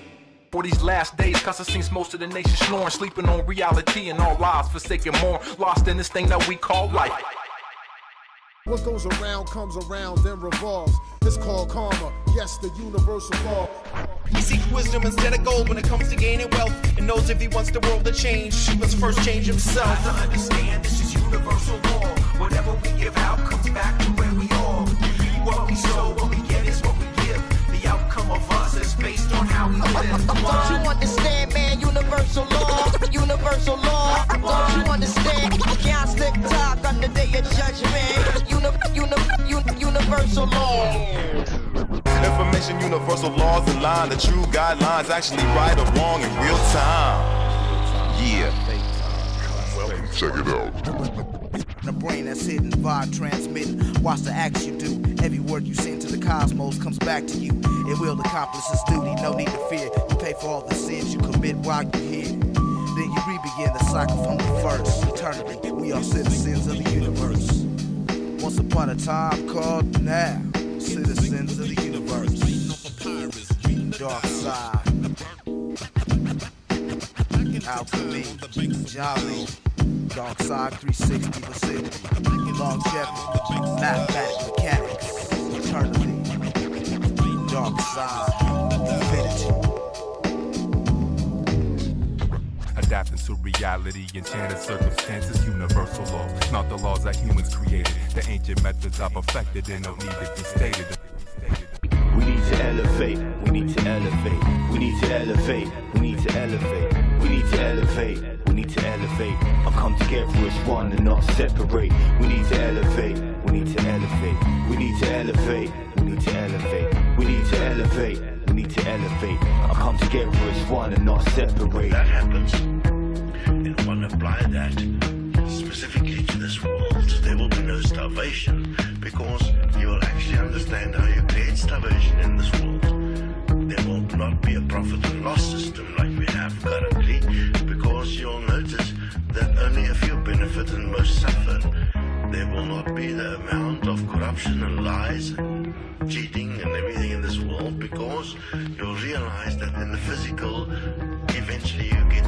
For these last days, cause it seems most of the nation snoring, sleeping on reality and all lies, forsaken more, lost in this thing that we call life. What goes around comes around, then revolves. It's called karma. Yes, the universal law. He seeks wisdom instead of gold when it comes to gaining wealth, and knows if he wants the world to change, he must first change himself. I understand this is universal law. Whatever we give out comes back to where we are. We reap what we sow, how we live. Don't you understand, man? Universal law, universal law. Don't you understand? Can't slip talk on the day of judgment. Uni, uni, uni, universal law. Information universal laws in line. The true guidelines actually right or wrong in real time. Yeah. Check it out. The brain that's hidden, vibe transmitting. Watch the acts you do. Every word you send to the cosmos comes back to you. It will accomplish its duty, no need to fear. You pay for all the sins you commit while you're here. Then you re-begin the cycle from the first. Eternity, we are citizens of the universe. Once upon a time called now, citizens of the universe. Dark side. Alchemy, Jolly, Dark Side 360 vicinity, longevity, mathematics, mechanics, eternity, Dark Side, infinity. adapting to reality, enchanted circumstances, universal law. Not the laws that humans created. The ancient methods I've perfected and no need to be stated. We need to elevate, we need to elevate, we need to elevate, we need to elevate, we need to elevate, we need to elevate. I've come together as one and not separate. We need to elevate, we need to elevate, we need to elevate, we need to elevate, we need to elevate, we need to elevate. I've come together as one and not separate. That happens, and one apply that specifically to this world, there will be no starvation because you will actually understand how you create starvation in this world. Will not be a profit and loss system like we have currently because you'll notice that only a few benefit and most suffer. There will not be the amount of corruption and lies and cheating and everything in this world because you'll realize that in the physical, eventually you get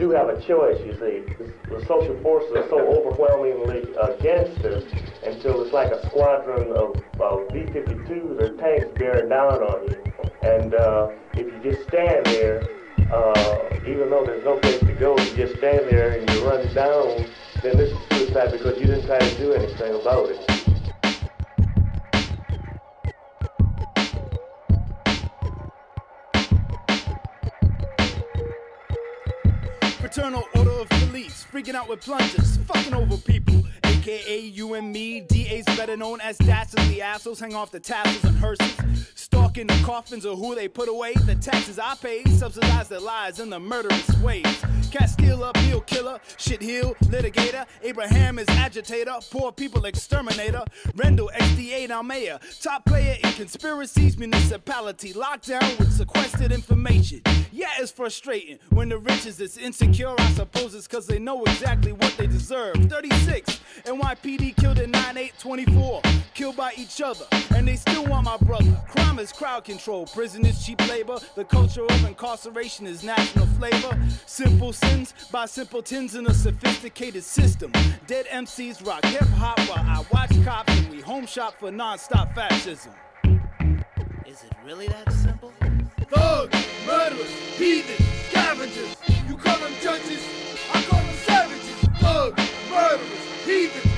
do have a choice, you see. The, social forces are so overwhelmingly against us until it's like a squadron of, of B-52s or tanks bearing down on you. And uh, if you just stand there, uh, even though there's no place to go, you just stand there and you run down, then this is suicide because you didn't try to do anything about it. Fraternal order of police, freaking out with plungers, fucking over people. AKA you and me, DAs better known as dastardly assholes, hang off the tassels and hearses. Stalking the coffins of who they put away. The taxes I pay subsidize their lies in the murderous ways. Castille, Bill Killer, Shit Hill, Litigator. Abraham is agitator, poor people exterminator. Rendell, XDA, now mayor. Top player in conspiracies, municipality. Lockdown with sequestered information. Yeah, it's frustrating when the riches is insecure. I suppose it's cause they know exactly what they deserve. 36, NYPD killed in 9824. Killed by each other, and they still want my brother. Crime is crowd control, prison is cheap labor. The culture of incarceration is national flavor. Simple sins by simpletons in a sophisticated system. Dead MCs rock hip hop while I watch cops and we home shop for non stop fascism. Is it really that simple? Thugs, murderers, heathens, scavengers. You call them judges, I call them savages. Thugs, murderers, heathens,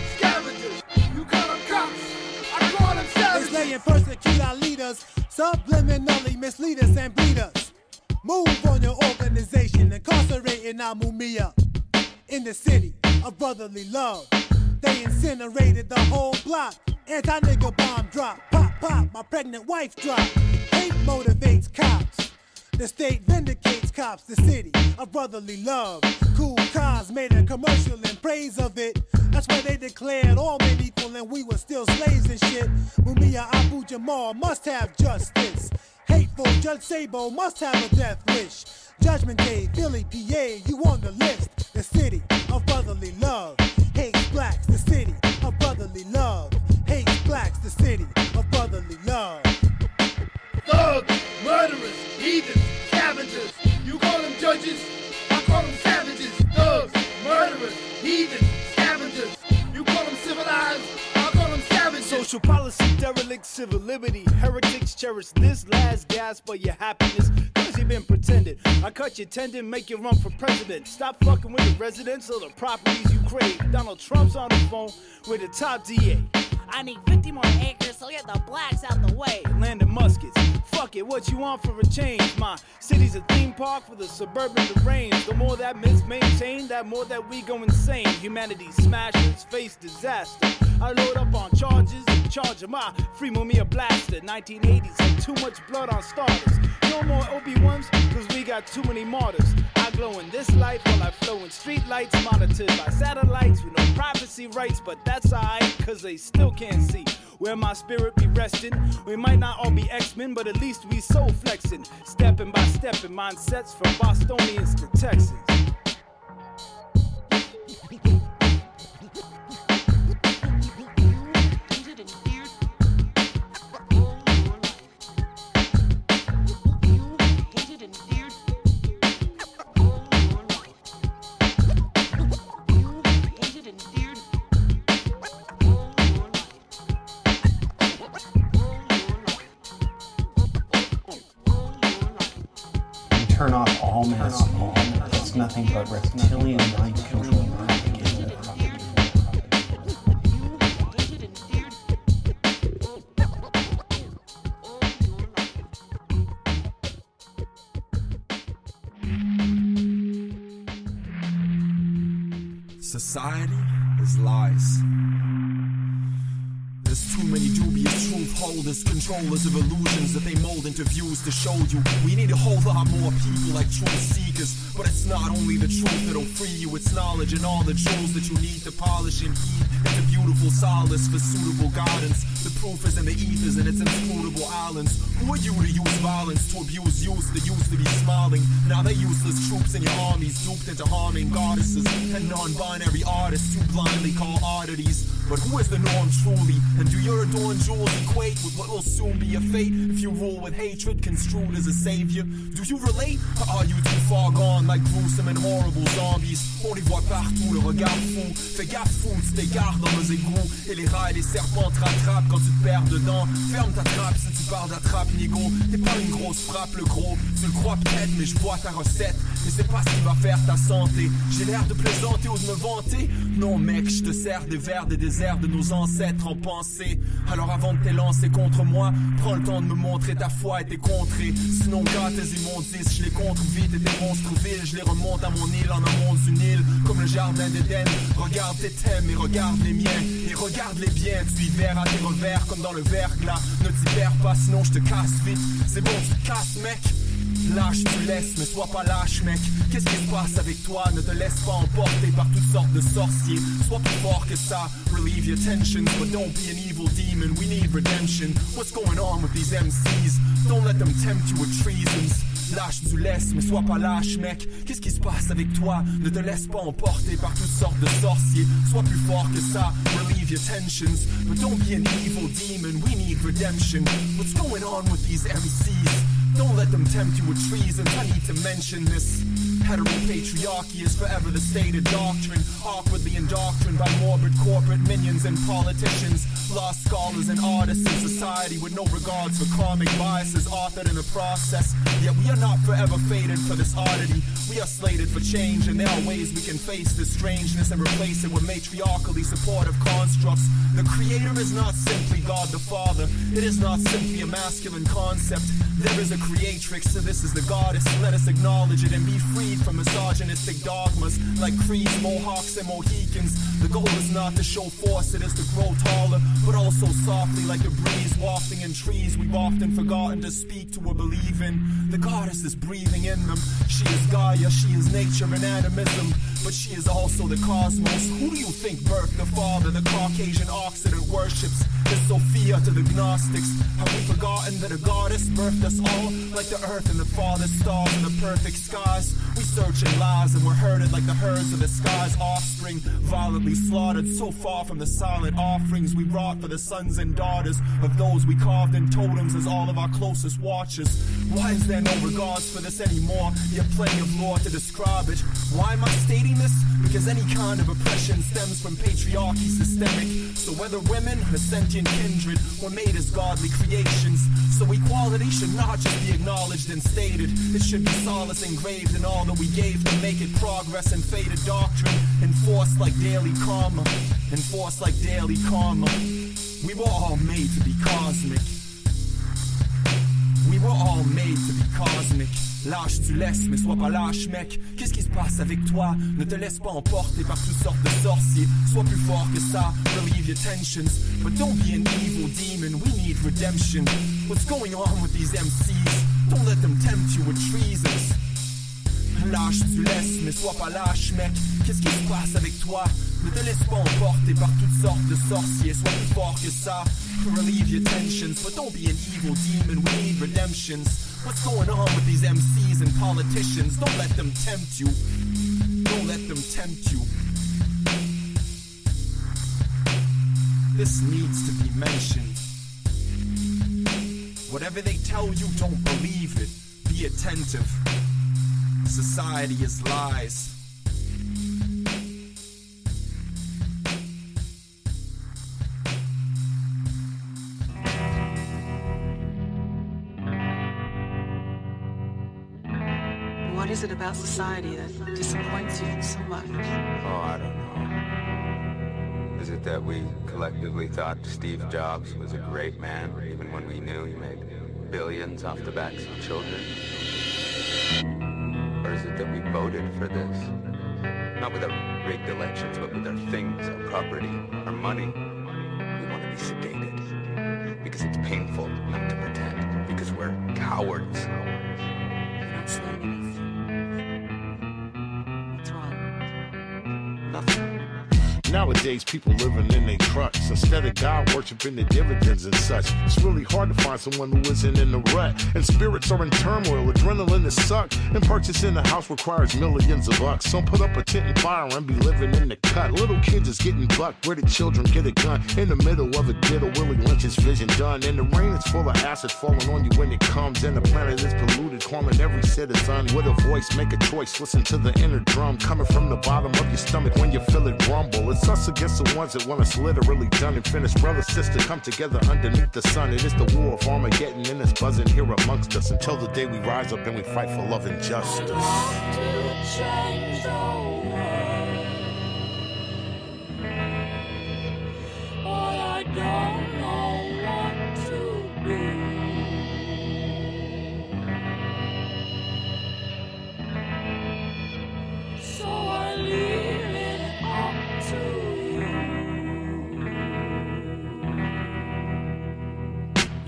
Enslaving and persecute our leaders, subliminally mislead us and bleed us. Move on your organization, incarcerating our mumia. In the city of brotherly love, they incinerated the whole block. Anti-nigga bomb drop, pop pop, my pregnant wife drop. Hate motivates cops. The state vindicates cops, the city of brotherly love. Cool cars made a commercial in praise of it. That's why they declared all men equal and we were still slaves and shit. Mumia Abu Jamal must have justice. Hateful Judge Sabo must have a death wish. Judgment Day, Philly, PA, you on the list. The city of brotherly love. Hates blacks, the city of brotherly love. Hates blacks, the city of brotherly love. Thugs, murderers, heathens, scavengers. You call them judges, I call them savages. Thugs, murderers, heathens, scavengers. You call them civilized, I call them savages. Social policy, derelict, civil liberty. Heretics cherish this last gasp for your happiness. Cause you been pretending. I cut your tendon, make you run for president. Stop fucking with the residents of the properties you crave. Donald Trump's on the phone with the top DA. I need 50 more acres, so get the blacks out the way. Land of muskets. Fuck it, what you want for a change? My city's a theme park for the suburban deranged. The more that myths maintain, that more that we go insane. Humanity smashes, face disaster. I load up on charges and charge of my free Mumia blaster. 1980s had too much blood on starters. No more Obi-Wans, cause we got too many martyrs. I glow in this light while I flow in street lights, monitored by satellites with no privacy rights, but that's alright, cause they still can't see where my spirit be resting. We might not all be X-Men, but at least we soul flexing, stepping by step in mindsets from Bostonians to Texans. Society is lies. There's too many dubious truth holders, controllers of illusions that they mold into views to show you. We need a whole lot more people like truth seekers. But it's not only the truth that'll free you, it's knowledge and all the jewels that you need to polish and into beautiful solace for suitable guidance. The proof is in the ethers and its inscrutable islands. Who are you to use violence to abuse youth that used to be smiling? Now they're useless troops in your armies, duped into harming goddesses and non-binary artists who blindly call oddities. But who is the norm truly? And do your adorned jewels equate with what will soon be your fate if you rule with hatred construed as a savior? Do you relate? Or are you too far gone like gruesome and horrible zombies? Partout, regard fou. Fais gaffe fou, Et les rats et les serpents te rattrapent quand tu te perds dedans. Ferme ta trappe si tu parles d'attrape, nigo. T'es pas une grosse frappe, le gros. Tu le crois peut-être, mais je vois ta recette. Et c'est pas ce qui va faire ta santé. J'ai l'air de plaisanter ou de me vanter. Non, mec, je te sers des vers des déserts de nos ancêtres en pensée. Alors avant de t'élancer contre moi, prends le temps de me montrer ta foi et tes contrées. Sinon, gars, tes immondices, je les contre vite et tes monstres villes, je les remonte à mon île en amont d'une île, comme le jardin d'Éden. Regarde tes thèmes et regarde les miens, et regarde les biens. Tu y verras tes revers comme dans le verglas. Ne t'y perds pas, sinon je te casse vite. C'est bon, tu te casses, mec. Lâche, tu laisses, mais sois pas lâche, mec. Qu'est-ce qui se passe avec toi? Ne te laisse pas emporter par toutes sortes de sorciers. Sois plus fort que ça. Relieve your tensions, but don't be an evil demon. We need redemption. What's going on with these MCs? Don't let them tempt you with treasons. Lâche, tu laisses, mais sois pas lâche, mec. Qu'est-ce qui se passe avec toi? Ne te laisse pas emporter par toutes sortes de sorciers. Sois plus fort que ça. Relieve your tensions, but don't be an evil demon. We need redemption. What's going on with these MCs? Don't let them tempt you with treason. I need to mention this. Heteropatriarchy is forever the stated doctrine, awkwardly indoctrined by morbid corporate minions and politicians, lost scholars and artists in society with no regards for karmic biases authored in the process. Yet we are not forever fated for this oddity. We are slated for change, and there are ways we can face this strangeness and replace it with matriarchally supportive constructs. The Creator is not simply God the Father, it is not simply a masculine concept. There is a creatrix, so this is the goddess. Let us acknowledge it and be freed from misogynistic dogmas like creeds, mohawks, and mohicans. The goal is not to show force, it is to grow taller, but also softly like a breeze wafting in trees. We've often forgotten to speak to or believe in. The goddess is breathing in them. She is Gaia, she is nature and animism, but she is also the cosmos. Who do you think birthed the father the Caucasian Occident worships? The Sophia to the Gnostics. Have we forgotten that a goddess birthed us all like the earth and the farthest stars and the perfect skies? We search in lies and we're herded like the herds of the sky's offspring, violently slaughtered so far from the silent offerings we brought for the sons and daughters of those we carved in totems as all of our closest watchers. Why is there no regards for this anymore? Yet plenty of lore to describe it. Why am I stating this? Because any kind of oppression stems from patriarchy systemic. So whether women or sentient kindred were made as godly creations, so equality should not just be acknowledged and stated. It should be solace engraved in all that we gave to make it progress and faded doctrine, enforced like daily karma, enforced like daily karma. We were all made to be cosmic. We were all made to be cosmic. Lâche, tu laisses, mais sois pas lâche, mec. Qu'est-ce qui se passe avec toi? Ne te laisse pas emporter par toutes sortes de sorciers. Sois plus fort que ça, relieve your tensions. But don't be an evil demon, we need redemption. What's going on with these MCs? Don't let them tempt you with treasons. Lâche, tu laisses, mais sois pas lâche, mec. Qu'est-ce qui se passe avec toi? Ne te laisse pas emporter par toutes sortes de sorciers. Sois plus fort que ça. Relieve your tensions, but don't be an evil demon. We need redemptions. What's going on with these MCs and politicians? Don't let them tempt you. Don't let them tempt you. This needs to be mentioned. Whatever they tell you, don't believe it. Be attentive. Society is lies. What is it about society that disappoints you so much? Oh, I don't know. Is it that we collectively thought Steve Jobs was a great man, even when we knew he made billions off the backs of children? We voted for this? Not with our rigged elections, but with our things, our property, our money. We want to be sedated. Because it's painful Nowadays, people living in their trucks instead of God worshiping the dividends and such. It's really hard to find someone who isn't in the rut. And spirits are in turmoil, adrenaline is sucked. And purchasing a house requires millions of bucks. Some put up a tent and fire and be living in the cut. Little kids is getting bucked. Where the children get a gun in the middle of a ghetto. Willie Lynch's vision done. And the rain is full of acid falling on you when it comes. And the planet is polluted, calling every citizen with a voice. Make a choice, listen to the inner drum coming from the bottom of your stomach when you feel it rumble. It's us against the ones that want us literally done and finished. Brother, sister, come together underneath the sun. It is the war of Armageddon and it's buzzing here amongst us until the day we rise up and we fight for love and justice. don't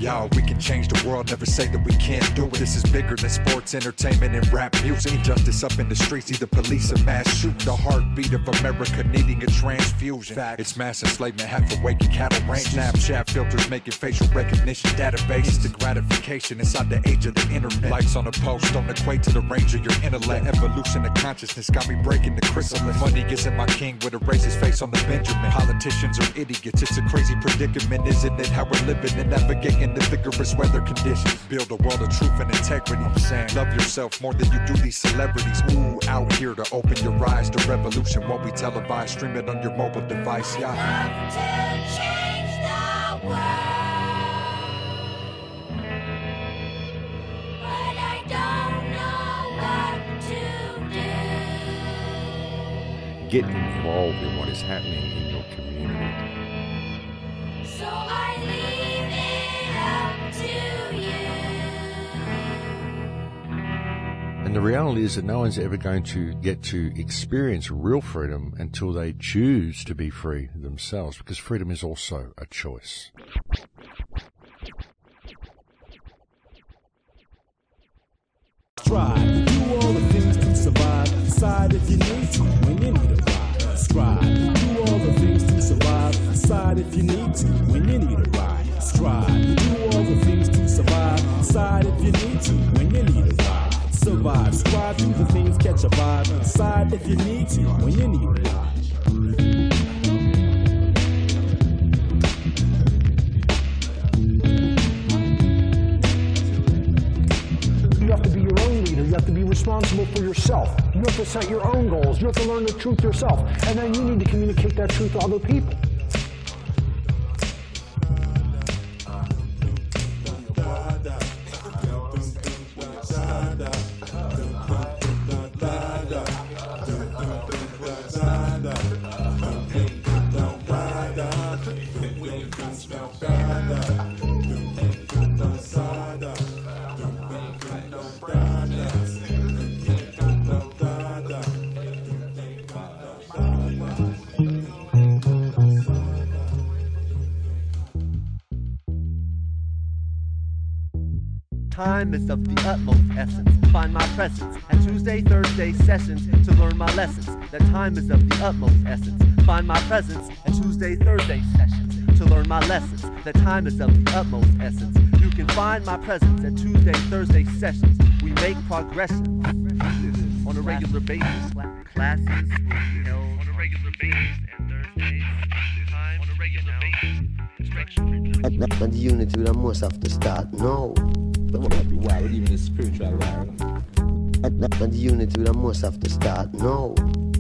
Y'all, we can change the world, never say that we can't do it. This is bigger than sports, entertainment, and rap music. Injustice up in the streets, either police or mass shoot. The heartbeat of America needing a transfusion. It's mass enslavement, half awakened cattle range. Snapchat filters making facial recognition database. Instant gratification inside the age of the internet. Likes on a post don't equate to the range of your intellect. Evolution of consciousness got me breaking the chrysalis. Money isn't my king with a racist face on the Benjamin. Politicians are idiots, it's a crazy predicament, isn't it? How we're living and navigating the vigorous weather conditions. Build a world of truth and integrity. I'm saying, love yourself more than you do these celebrities. Ooh, out here to open your eyes to revolution. Won't we televise? Stream it on your mobile device, yeah. change the world. But I don't know what to Get involved in what is happening in your community. do. So And the reality is that no one's ever going to get to experience real freedom until they choose to be free themselves, because freedom is also a choice. Do all the things to survive. Decide if you need to when you need a ride. Decide if you need to when you need a ride. Strive, do all the things to survive. Decide if you need to when you need a ride. Survive, strive, do the things, catch a vibe. Decide if you need to when you need a ride. You have to be your own leader. You have to be responsible for yourself. You have to set your own goals. You have to learn the truth yourself. And then you need to communicate that truth to other people. Time is of the utmost essence. Find my presence at Tuesday, Thursday sessions to learn my lessons. That time is of the utmost essence. Find my presence at Tuesday, Thursday sessions to learn my lessons. That time is of the utmost essence. You can find my presence at Tuesday, Thursday sessions. We make progression on a regular basis. Classes will be held on a regular basis and Thursdays. Time on a regular basis. Instruction. The that must have to start now. Why would even the spiritual environment? And, and the unity that must have to start now.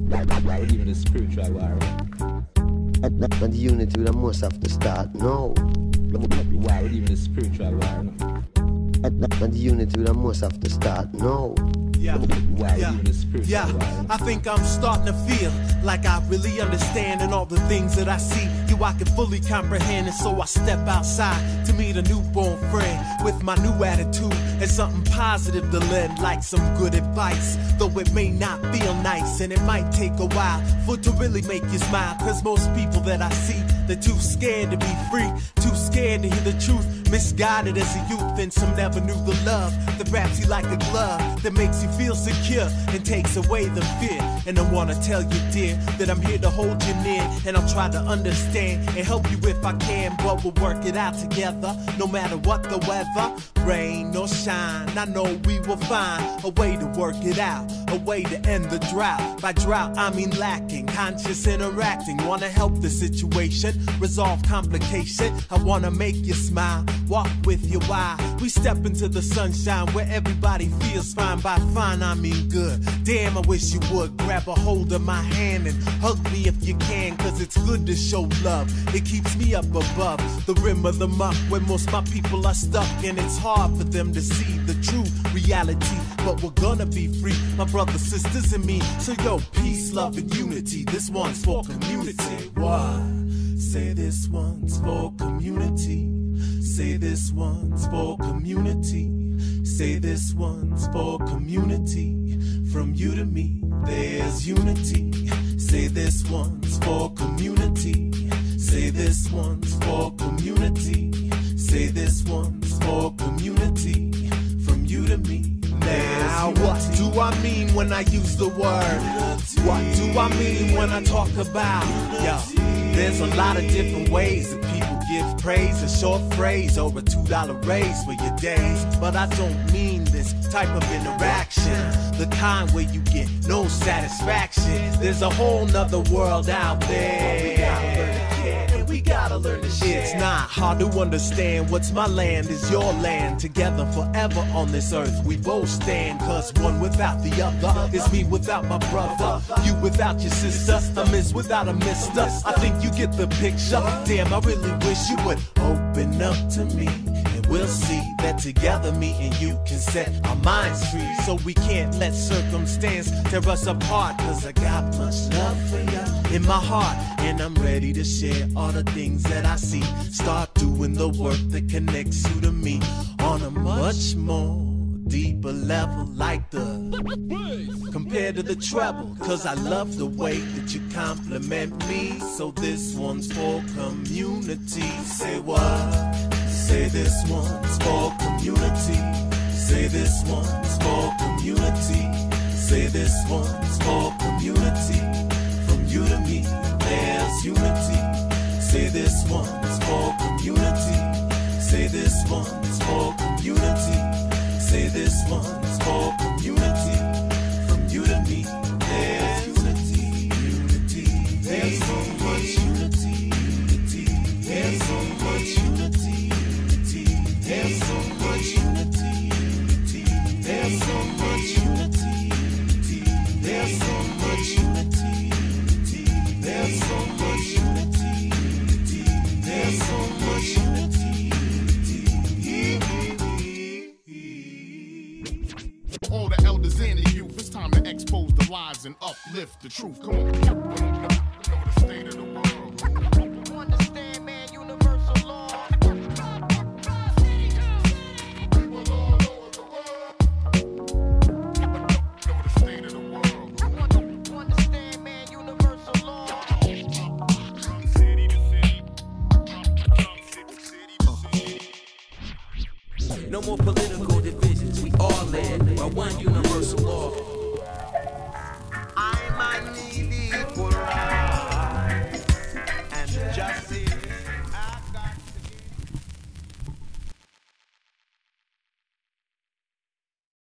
Why would even the spiritual environment? And, and the unity that must have to start now. Why would even the spiritual? And, And the unity that must have to start now. Yeah, yeah, yeah. I think I'm starting to feel like I really understand and all the things that I see. You, I can fully comprehend, and so I step outside to meet a newborn friend with my new attitude and something positive to lend, like some good advice. Though it may not feel nice and it might take a while for it to really make you smile. Cause most people that I see, they're too scared to be free, too scared to hear the truth. Misguided as a youth, and some never knew the love that wraps you like a glove that makes you feel secure and takes away the fear. And I wanna tell you, dear, that I'm here to hold you near, and I'll try to understand and help you if I can. But we'll work it out together, no matter what the weather, rain or shine. I know we will find a way to work it out, a way to end the drought. By drought, I mean lacking, conscious interacting. Wanna help the situation, resolve complication. I wanna make you smile, walk with you while we step into the sunshine where everybody feels fine. By fine, I mean good. Damn, I wish you would grab a hold of my hand and hug me if you can, cause it's good to show love. It keeps me up above the rim of the muck where most my people are stuck, and it's hard for them to see the true reality. But we're gonna be free, my brothers, sisters, and me. So, yo, peace, love, and unity. This one's for community. Why? Say this one's for community. Say this one's for community. Say this one's for community. From you to me, there's unity. Say this one's for community. Say this one's for community. Say this one's for community. From you to me, now what do I mean when I use the word? What do I mean when I talk about? Yo, there's a lot of different ways that people give praise. A short phrase or a two dollar raise for your days. But I don't mean this type of interaction. The kind where you get no satisfaction. There's a whole nother world out there. We gotta learn to share. It's not hard to understand what's my land is your land. Together forever on this earth, we both stand. Cause one without the other is me without my brother. You without your sister, a miss without a mister. I think you get the picture. Damn, I really wish you would open up to me. We'll see that together, me and you can set our minds free. So we can't let circumstance tear us apart. Cause I got much love for you in my heart. And I'm ready to share all the things that I see. Start doing the work that connects you to me on a much more deeper level, like the compared to the treble. Cause I love the way that you compliment me. So this one's for community. Say what? Say this one's for community. Say this one's for community. Say this one's for community. From you to me, there's unity. Say this one's for community. Say this one's for community. Say this one's for community. Expose the lies and uplift the truth. Come on. Know the state of the world. No more political divisions. We all live by one universal law.